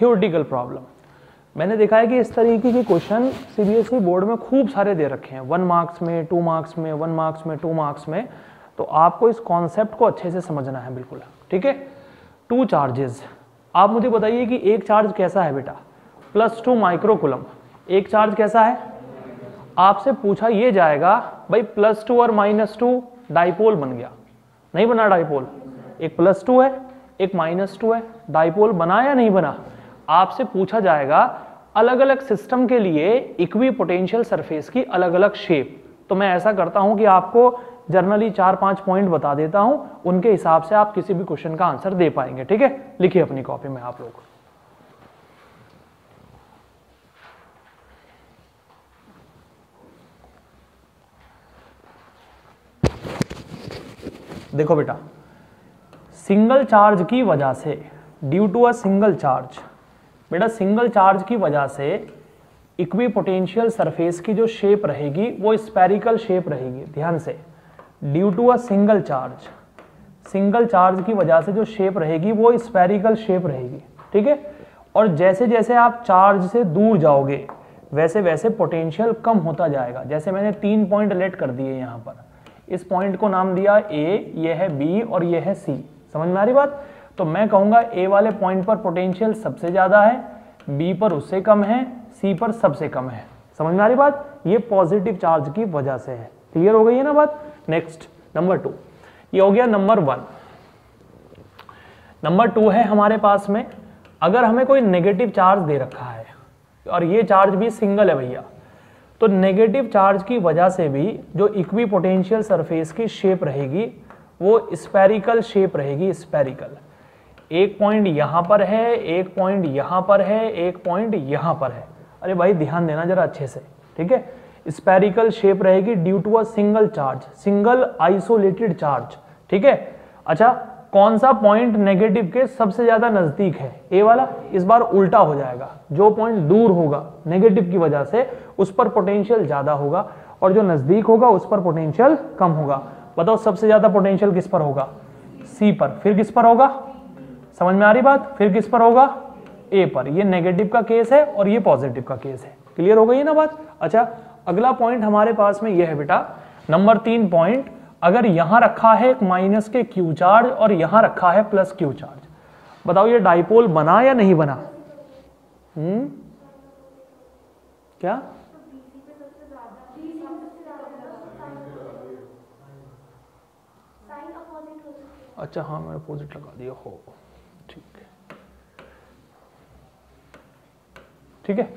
थियोरटिकल प्रॉब्लम मैंने देखा है कि इस तरीके के क्वेश्चन सीबीएसई बोर्ड में खूब सारे दे रखे हैं। वन मार्क्स में टू मार्क्स में वन मार्क्स में टू मार्क्स में। तो आपको इस कॉन्सेप्ट को अच्छे से समझना है, बिल्कुल। ठीक है? टू चार्जेस आप मुझे बताइए कि एक चार्ज कैसा है बेटा? प्लस टू माइक्रोकुलम एक चार्ज कैसा है? आपसे पूछा ये जाएगा, भाई प्लस टू और माइनस टू डाइपोल बन गया. नहीं बना डाइपोल एक प्लस टू है, एक माइनस टू है. डाइपोल बना या नहीं बना? आपसे पूछा जाएगा अलग अलग सिस्टम के लिए इक्वी पोटेंशियल सरफेस की अलग अलग शेप तो मैं ऐसा करता हूँ कि आपको जर्नली चार पाँच पॉइंट बता देता हूँ, उनके हिसाब से आप किसी भी क्वेश्चन का आंसर दे पाएँगे, ठीक है? लिखिए अपनी कॉपी में आप लोग। देखो बेटा सिंगल चार्ज की वजह से due to a single charge बेटा सिंगल चार्ज की वजह से इक्वी पोटेंशियल सरफेस की जो शेप रहेगी, वो स्पेरिकल शेप रहेगी, ध्यान से। Due to a single charge single charge की वजह से जो शेप रहेगी, वो स्पेरिकल शेप रहेगी, ठीक है? और जैसे जैसे आप चार्ज से दूर जाओगे वैसे वैसे पोटेंशियल कम होता जाएगा। जैसे मैंने तीन पॉइंट लेट कर दिए यहाँ पर। इस पॉइंट को नाम दिया ए ये है बी और ये है सी समझ में आ रही बात? तो मैं कहूँगा ए वाले पॉइंट पर पोटेंशियल सबसे ज़्यादा है बी पर उससे कम है सी पर सबसे कम है। समझ में आ रही बात? ये पॉजिटिव चार्ज की वजह से है। क्लियर हो गई है ना बात? नेक्स्ट नंबर टू ये हो गया नंबर वन नंबर टू है हमारे पास में, अगर हमें कोई नेगेटिव चार्ज दे रखा है, और ये चार्ज भी सिंगल है भैया तो नेगेटिव चार्ज की वजह से भी जो इक्वी पोटेंशियल सरफेस की शेप रहेगी, वो स्पेरिकल शेप रहेगी स्पेरिकल एक पॉइंट यहाँ पर है, एक पॉइंट यहाँ पर है, एक पॉइंट यहाँ पर है. अरे भाई, ध्यान देना जरा अच्छे से, ठीक है? स्पेरिकल शेप रहेगी due to a single charge single isolated charge ठीक है? अच्छा कौन सा पॉइंट नेगेटिव के सबसे ज़्यादा नज़दीक है? ए वाला, इस बार उल्टा हो जाएगा। जो पॉइंट दूर होगा नेगेटिव की वजह से, उस पर पोटेंशियल ज़्यादा होगा और जो नज़दीक होगा, उस पर पोटेंशियल कम होगा। बताओ सबसे ज़्यादा पोटेंशियल किस पर होगा? सी पर। फिर किस पर होगा? समझ में आ रही बात? फिर किस पर होगा? ए पर। ये नेगेटिव का केस है और ये पॉजिटिव का केस है। क्लियर हो गई ना बात? अच्छा अगला पॉइंट हमारे पास में यह है बेटा। नंबर तीन पॉइंट अगर यहाँ रखा है एक माइनस के क्यू चार्ज और यहाँ रखा है प्लस क्यू चार्ज बताओ ये डाइपोल बना या नहीं बना? हम्म? क्या? अच्छा हाँ मैंने अपोजिट लगा दिया। हो, ठीक है। ठीक है?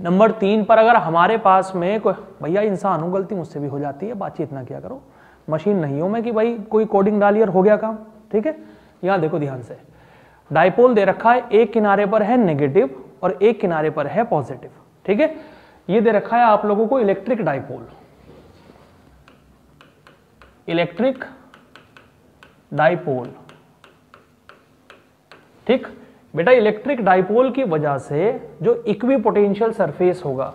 नंबर तीन पर अगर हमारे पास में कोई, भैया, इंसान हूँ, गलती मुझसे भी हो जाती है, बातचीत ना किया करो। मशीन नहीं हो मैं कि भाई, कोई कोडिंग डालिए हो गया काम, ठीक है? यहाँ देखो ध्यान से। डाइपोल दे रखा है, एक किनारे पर है नेगेटिव और एक किनारे पर है पॉजिटिव, ठीक है? ये दे रखा है आप लोगों को इलेक्ट्रिक डाइपोल। इलेक्ट्रिक डाइपोल, ठीक? बेटा इलेक्ट्रिक डाइपोल की वजह से जो इक्वी पोटेंशियल सरफेस होगा,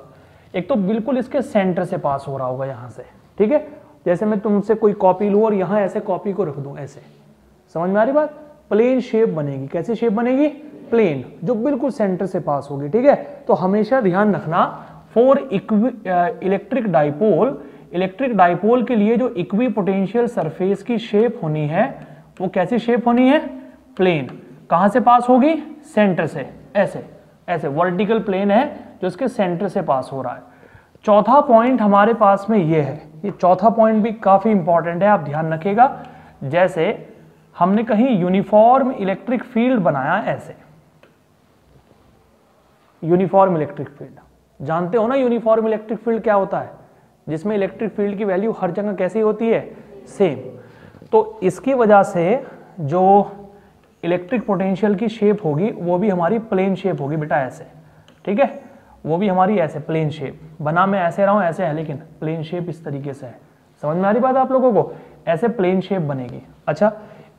एक तो बिल्कुल इसके सेंटर से पास हो रहा होगा यहाँ से, ठीक है? जैसे मैं तुमसे कोई कॉपी लू और यहाँ ऐसे कॉपी को रख दूँ, ऐसे। समझ में आ रही बात? प्लेन शेप बनेगी। कैसी शेप बनेगी? प्लेन जो बिल्कुल सेंटर से पास होगी, ठीक है? तो हमेशा ध्यान रखना for electric dipole electric dipole के लिए जो इक्वी पोटेंशियल सरफेस की शेप होनी है, वो कैसी शेप होनी है? प्लेन कहाँ से पास होगी? सेंटर से। ऐसे ऐसे, वर्टिकल प्लेन है जो इसके सेंटर से पास हो रहा है। चौथा पॉइंट हमारे पास में ये है। ये चौथा पॉइंट भी काफ़ी इंपॉर्टेंट है, आप ध्यान रखिएगा। जैसे, हमने कहीं यूनिफॉर्म इलेक्ट्रिक फ़ील्ड बनाया ऐसे। Uniform electric field. जानते हो ना यूनिफॉर्म इलेक्ट्रिक फ़ील्ड क्या होता है? जिसमें इलेक्ट्रिक फ़ील्ड की वैल्यू हर जगह कैसी होती है? सेम। तो इसकी वजह से जो इलेक्ट्रिक पोटेंशियल की शेप होगी, वो भी हमारी प्लेन शेप होगी बेटा ऐसे, ठीक है? वो भी हमारी ऐसे प्लेन शेप बना मैं ऐसे रहा हूँ, ऐसे है, लेकिन प्लेन शेप इस तरीके से है। समझ में आ रही बात आप लोगों को? ऐसे प्लेन शेप बनेगी। अच्छा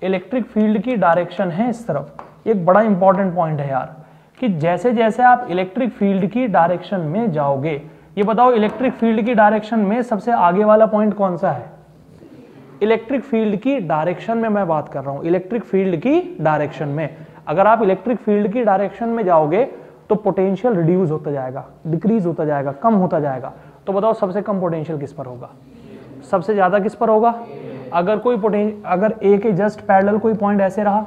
इलेक्ट्रिक फ़ील्ड की डायरेक्शन है इस तरफ़। एक बड़ा इंपॉर्टेंट पॉइंट है यार, कि जैसे जैसे आप इलेक्ट्रिक फ़ील्ड की डायरेक्शन में जाओगे, ये बताओ इलेक्ट्रिक फ़ील्ड की डायरेक्शन में सबसे आगे वाला पॉइंट कौन सा है? इलेक्ट्रिक फ़ील्ड की डायरेक्शन में मैं बात कर रहा हूँ, इलेक्ट्रिक फ़ील्ड की डायरेक्शन में। अगर आप इलेक्ट्रिक फ़ील्ड की डायरेक्शन में जाओगे तो पोटेंशियल रिड्यूस होता जाएगा, डिक्रीज होता जाएगा, कम होता जाएगा। तो बताओ, सबसे कम पोटेंशियल किस पर होगा? सबसे ज़्यादा किस पर होगा? अगर कोई पोटेंशियल अगर ए के जस्ट पैरेलल कोई पॉइंट ऐसे रहा,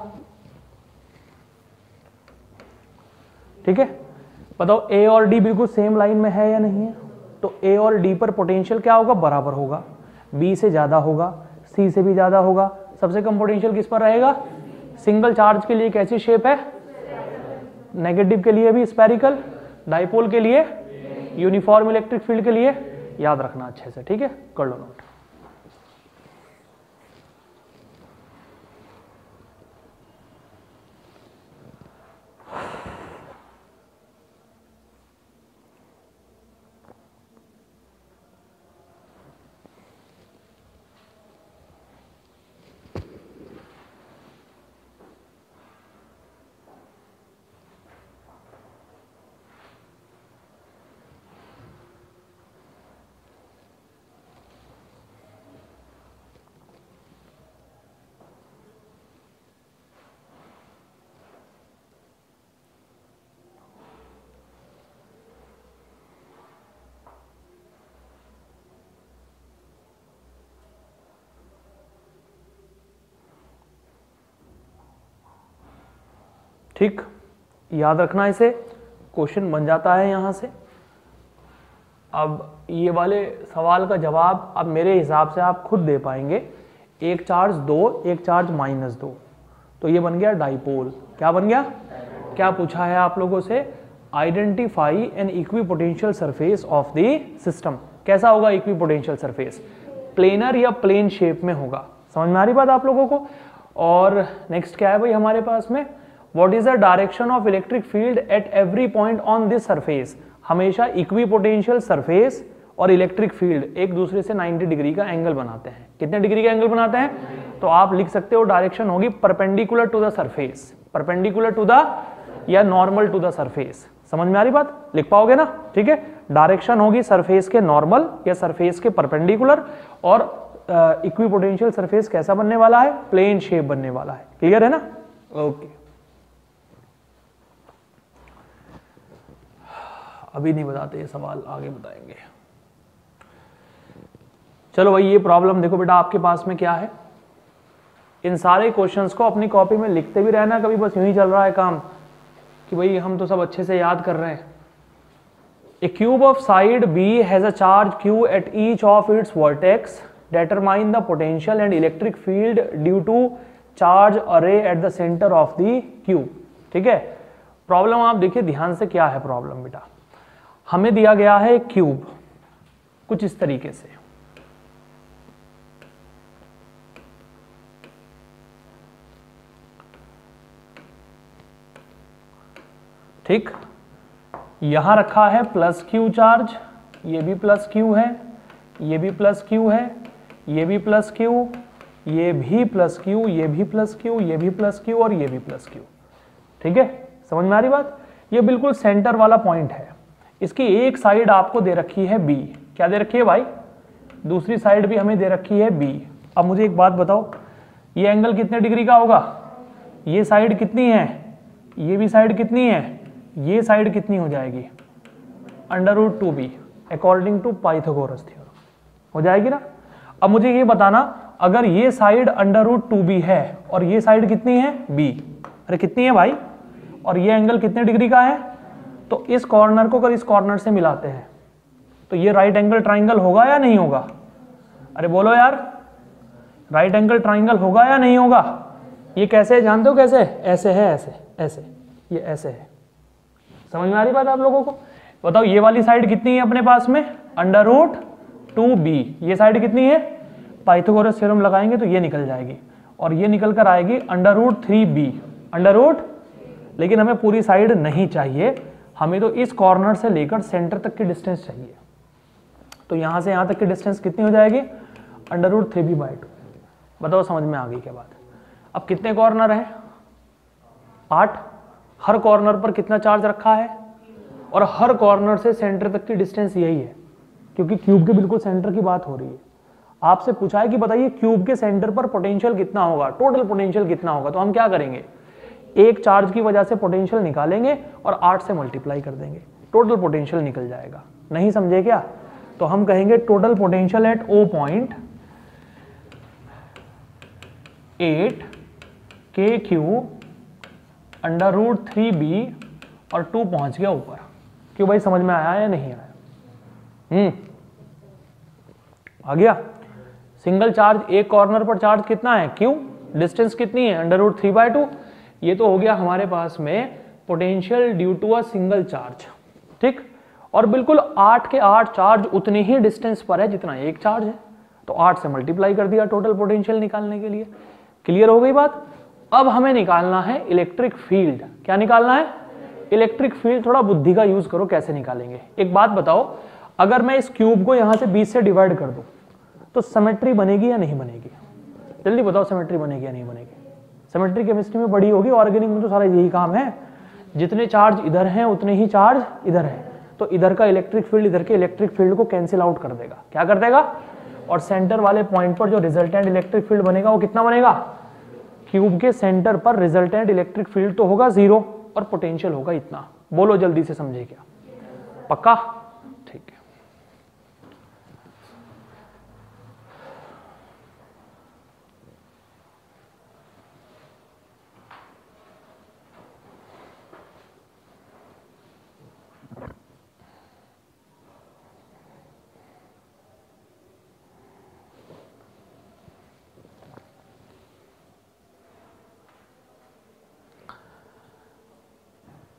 ठीक है? बताओ ए और डी बिल्कुल सेम लाइन में है या नहीं है? तो ए और डी पर पोटेंशियल क्या होगा? बराबर होगा। बी से ज़्यादा होगा सी से भी ज़्यादा होगा। सबसे कम पोटेंशियल किस पर रहेगा? सिंगल चार्ज के लिए कैसी शेप है। नेगेटिव के लिए भी स्पेरिकल डाइपोल के लिए यूनिफॉर्म इलेक्ट्रिक फ़ील्ड के लिए। याद रखना अच्छे से, ठीक है? कर लो नोट ठीक? याद रखना इसे। क्वेश्चन बन जाता है यहाँ से। अब ये वाले सवाल का जवाब अब मेरे हिसाब से आप खुद दे पाएँगे। एक चार्ज दो, एक चार्ज माइनस दो। तो ये बन गया डाइपोल। क्या बन गया? क्या पूछा है आप लोगों से? Identify an equipotential surface of the system. कैसा होगा इक्वी पोटेंशियल सरफेस? प्लेनर या प्लेन शेप में होगा। समझ में आ रही बात आप लोगों को? और नेक्स्ट क्या है भाई हमारे पास में? What is the direction of electric field at every point on this surface हमेशा इक्वी पोटेंशियल सरफेस और इलेक्ट्रिक फ़ील्ड एक दूसरे से 90 डिग्री का एंगल बनाते हैं। कितने डिग्री का एंगल बनाते हैं? तो आप लिख सकते हो डायरेक्शन होगी perpendicular to the surface perpendicular to the या नॉर्मल टू द सरफेस समझ में आ रही बात? लिख पाओगे ना? ठीक है? डायरेक्शन होगी सरफेस के नॉर्मल या सरफेस के परपेंडिकुलर और इक्वी पोटेंशियल सरफेस कैसा बनने वाला है? प्लेन शेप बनने वाला है। क्लियर है ना? Okay okay. अभी नहीं बताते, ये सवाल आगे बताएँगे। चलो भाई, ये प्रॉब्लम देखो बेटा, आपके पास में क्या है? इन सारे क्वेश्चंस को अपनी कॉपी में लिखते भी रहना, कभी बस यूँ ही चल रहा है काम, कि भाई हम तो सब अच्छे से याद कर रहे हैं। A cube of side b has a charge q at each of its vertex determine the potential and electric field due to charge अरे at the centre of the cube ठीक है? प्रॉब्लम आप देखिए, ध्यान से क्या है प्रॉब्लम बेटा? हमें दिया गया है क्यूब, कुछ इस तरीके से। ठीक? यहाँ रखा है प्लस क्यू चार्ज, ये भी प्लस क्यू है, ये भी प्लस क्यू है, ये भी प्लस क्यू, ये भी प्लस क्यू, ये भी प्लस क्यू, ये भी प्लस क्यू और ये भी प्लस क्यू। ठीक है? समझ में आ रही बात? ये बिल्कुल सेंटर वाला पॉइंट है। इसकी एक साइड आपको दे रखी है बी क्या दे रखी है भाई? दूसरी साइड भी हमें दे रखी है बी अब मुझे एक बात बताओ, ये एंगल कितने डिग्री का होगा? ये साइड कितनी है? ये भी साइड कितनी है? ये साइड कितनी हो जाएगी? Under root two b according to Pythagoras theorem हो जाएगी ना? अब मुझे ये बताना, अगर ये side under root two b है, और ये साइड कितनी है? बी अरे कितनी है भाई? और ये एंगल कितने डिग्री का है? तो इस कॉर्नर को अगर इस कॉर्नर से मिलाते हैं तो ये राइट एंगल ट्राइंगल होगा या नहीं होगा? अरे बोलो यार राइट एंगल ट्राइंगल होगा या नहीं होगा? ये कैसे है? जानते हो कैसे? ऐसे है, ऐसे ऐसे, ये ऐसे है। समझ में आ रही बात आप लोगों को? बताओ, ये वाली साइड कितनी है अपने पास में? अंडर रूट टू बी ये साइड कितनी है? पाइथागोरस थ्योरम लगाएँगे तो ये निकल जाएगी। और ये निकल कर आएगी under root three b under root लेकिन हमें पूरी साइड नहीं चाहिए। हमें तो इस कॉर्नर से लेकर सेंटर तक की डिस्टेंस चाहिए। तो यहाँ से यहाँ तक की डिस्टेंस कितनी हो जाएगी? Under root three b by two बताओ समझ में आ गई क्या बात? अब कितने कॉर्नर हैं? आठ। हर कॉर्नर पर कितना चार्ज रखा है? और हर कॉर्नर से सेंटर तक की डिस्टेंस यही है, क्योंकि क्यूब के बिल्कुल सेंटर की बात हो रही है। आपसे पूछा है कि बताइए क्यूब के सेंटर पर पोटेंशियल कितना होगा? टोटल पोटेंशियल कितना होगा? तो हम क्या करेंगे? एक चार्ज की वजह से पोटेंशियल निकालेंगे और आठ से मल्टीप्लाई कर देंगे। टोटल पोटेंशियल निकल जाएगा। नहीं समझे क्या? तो हम कहेंगे total potential at O point eight k q under root three b और टू पहुँच गया ऊपर। क्यों भाई, समझ में आया या नहीं आया? हम्म। आ गया। सिंगल चार्ज एक कॉर्नर पर चार्ज कितना है? क्यों डिस्टेंस कितनी है? Under root three by two ये तो हो गया हमारे पास में potential due to a single charge ठीक? और बिल्कुल आठ के आठ चार्ज उतने ही डिस्टेंस पर है जितना एक चार्ज है। तो आठ से मल्टीप्लाई कर दिया टोटल पोटेंशियल निकालने के लिए। क्लियर हो गई बात? अब हमें निकालना है इलेक्ट्रिक फ़ील्ड क्या निकालना है? इलेक्ट्रिक फ़ील्ड थोड़ा बुद्धि का यूज़ करो कैसे निकालेंगे। एक बात बताओ, अगर मैं इस क्यूब को यहाँ से 20 से डिवाइड कर दूँ तो सिमेट्री बनेगी या नहीं बनेगी? जल्दी बताओ सिमेट्री बनेगी या नहीं बनेगी। सिमेट्री केमिस्ट्री में बड़ी होगी ऑर्गेनिक में तो सारा यही काम है। जितने चार्ज इधर हैं, उतने ही चार्ज इधर है। तो इधर का इलेक्ट्रिक फ़ील्ड इधर के इलेक्ट्रिक फ़ील्ड को कैंसिल आउट कर देगा। क्या कर देगा? और सेंटर वाले पॉइंट पर जो रिजल्टेंट इलेक्ट्रिक फ़ील्ड बनेगा, वो कितना बनेगा? क्यूब के सेंटर पर रिजल्टेंट इलेक्ट्रिक फ़ील्ड तो होगा ज़ीरो और पोटेंशियल होगा इतना। बोलो जल्दी से समझे क्या? पक्का ठीक है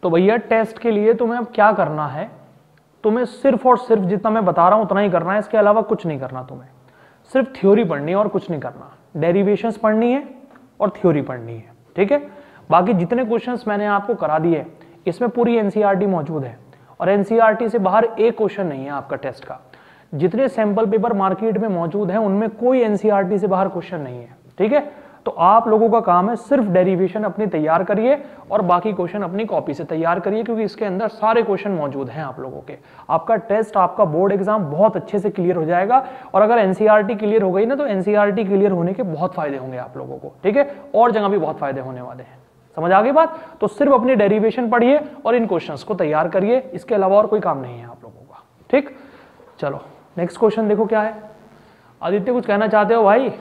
तो भैया टेस्ट के लिए तुम्हें अब क्या करना है? तुम्हें सिर्फ़ और सिर्फ़ जितना मैं बता रहा हूँ, उतना ही करना है। इसके अलावा कुछ नहीं करना तुम्हें। सिर्फ़ थ्योरी पढ़नी है और कुछ नहीं करना। डेरिवेशंस पढ़नी है और थ्योरी पढ़नी है। ठीक है? बाकी जितने क्वेश्चन मैंने आपको करा दिए इसमें पूरी एनसीईआरटी मौजूद है। और एनसीईआरटी से बाहर एक क्वेश्चन नहीं है आपका टेस्ट का। जितने सैंपल पेपर मार्केट में मौजूद है, उनमें कोई एनसीईआरटी से बाहर क्वेश्चन नहीं है। ठीक है? तो आप लोगों का काम है सिर्फ़ डेरिवेशन अपनी तैयार करिए और बाकी क्वेश्चन अपनी कॉपी से तैयार करिए, क्योंकि इसके अंदर सारे क्वेश्चन मौजूद हैं आप लोगों के। आपका टेस्ट आपका बोर्ड एग्ज़ाम बहुत अच्छे से क्लियर हो जाएगा और अगर एनसीईआरटी क्लियर हो गई ना तो एनसीईआरटी क्लियर होने के बहुत फ़ायदे होंगे आप लोगों को, ठीक है? और जगह भी बहुत फ़ायदे होने वाले हैं। समझ आ गई बात? तो सिर्फ़ अपनी डेरिवेशन पढ़िए और इन क्वेश्चन को तैयार करिए, इसके अलावा और कोई काम नहीं है आप लोगों का, ठीक? चलो नेक्स्ट क्वेश्चन देखो क्या है। आदित्य कुछ कहना चाहते हो भाई?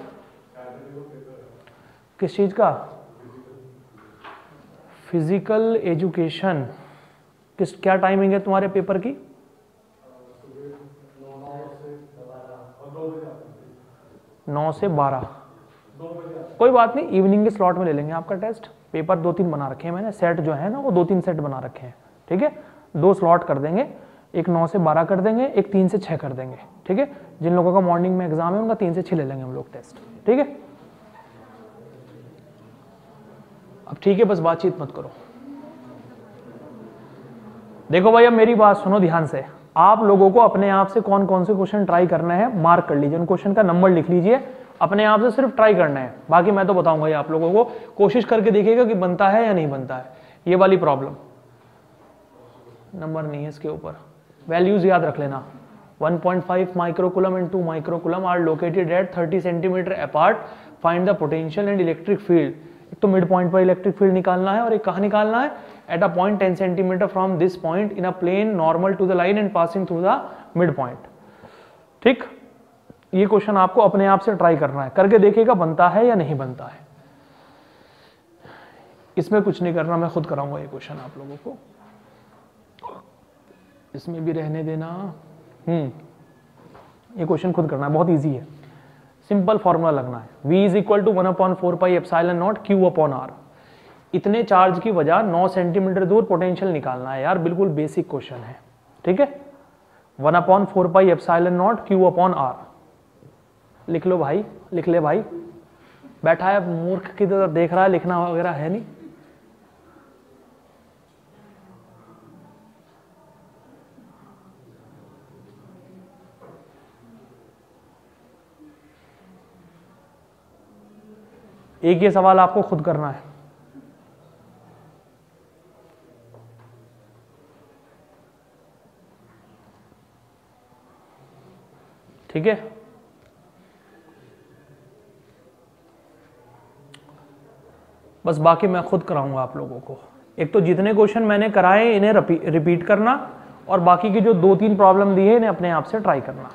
किस चीज़ का? फ़िज़िकल एजुकेशन किस, क्या टाइमिंग है तुम्हारे पेपर की? नौ से बारह। कोई बात नहीं इवनिंग के स्लॉट में ले लेंगे आपका टेस्ट पेपर दो तीन बना रखे हैं मैंने सेट जो है ना, वो दो तीन सेट बना रखे हैं, ठीक है? दो स्लॉट कर देंगे, एक नौ से बारह कर देंगे, एक तीन से छः कर देंगे, ठीक है? जिन लोगों का मॉर्निंग में एग्ज़ाम है, उनका तीन से छः ले लेंगे हम लोग टेस्ट ठीक है? अब ठीक है, बस बातचीत मत करो। देखो भाई, अब मेरी बात सुनो ध्यान से। आप लोगों को अपने आप से कौन कौन से क्वेश्चन ट्राई करना है मार्क कर लीजिए। उन क्वेश्चन का नंबर लिख लीजिए। अपने आप से सिर्फ़ ट्राई करना है। बाकी मैं तो बताऊँगा आप लोगों को। कोशिश करके देखिएगा कि बनता है या नहीं बनता है। ये वाली प्रॉब्लम नंबर नहीं है इसके ऊपर। वैल्यूज़ याद रख लेना। 1.5 microcoulomb and 2 microcoulomb are located at 30 centimetre apart find the potential and electric field तो मिड पॉइंट पर इलेक्ट्रिक फ़ील्ड निकालना है और एक कहा निकालना है? At a point 10 centimetre from this point in a plane normal to the line and passing through the mid point ठीक? ये क्वेश्चन आपको अपने आप से ट्राई करना है। करके देखिएगा, बनता है या नहीं बनता है। इसमें कुछ नहीं करना, मैं खुद कराऊँगा ये क्वेश्चन आप लोगों को। इसमें भी रहने देना। हम्म ये क्वेश्चन खुद करना बहुत इजी है। सिंपल फॉर्मूला लगना है। V is equal to one upon four pi epsilon naught q upon r इतने चार्ज की वजह 9 सेंटीमीटर दूर पोटेंशियल निकालना है यार, बिल्कुल बेसिक क्वेश्चन है। ठीक है? One upon four pi epsilon naught q upon r लिख लो भाई, लिख ले भाई। बैठा है, मूर्ख की तरह देख रहा है, लिखना वगैरह है नहीं। एक ये सवाल आपको खुद करना है। ठीक है? बस बाकी मैं खुद कराऊँगा आप लोगों को। एक तो जितने क्वेश्चन मैंने कराए, इन्हें रिपीट करना और बाकी की जो दो तीन प्रॉब्लम दी है इन्हें अपने आप से ट्राई करना।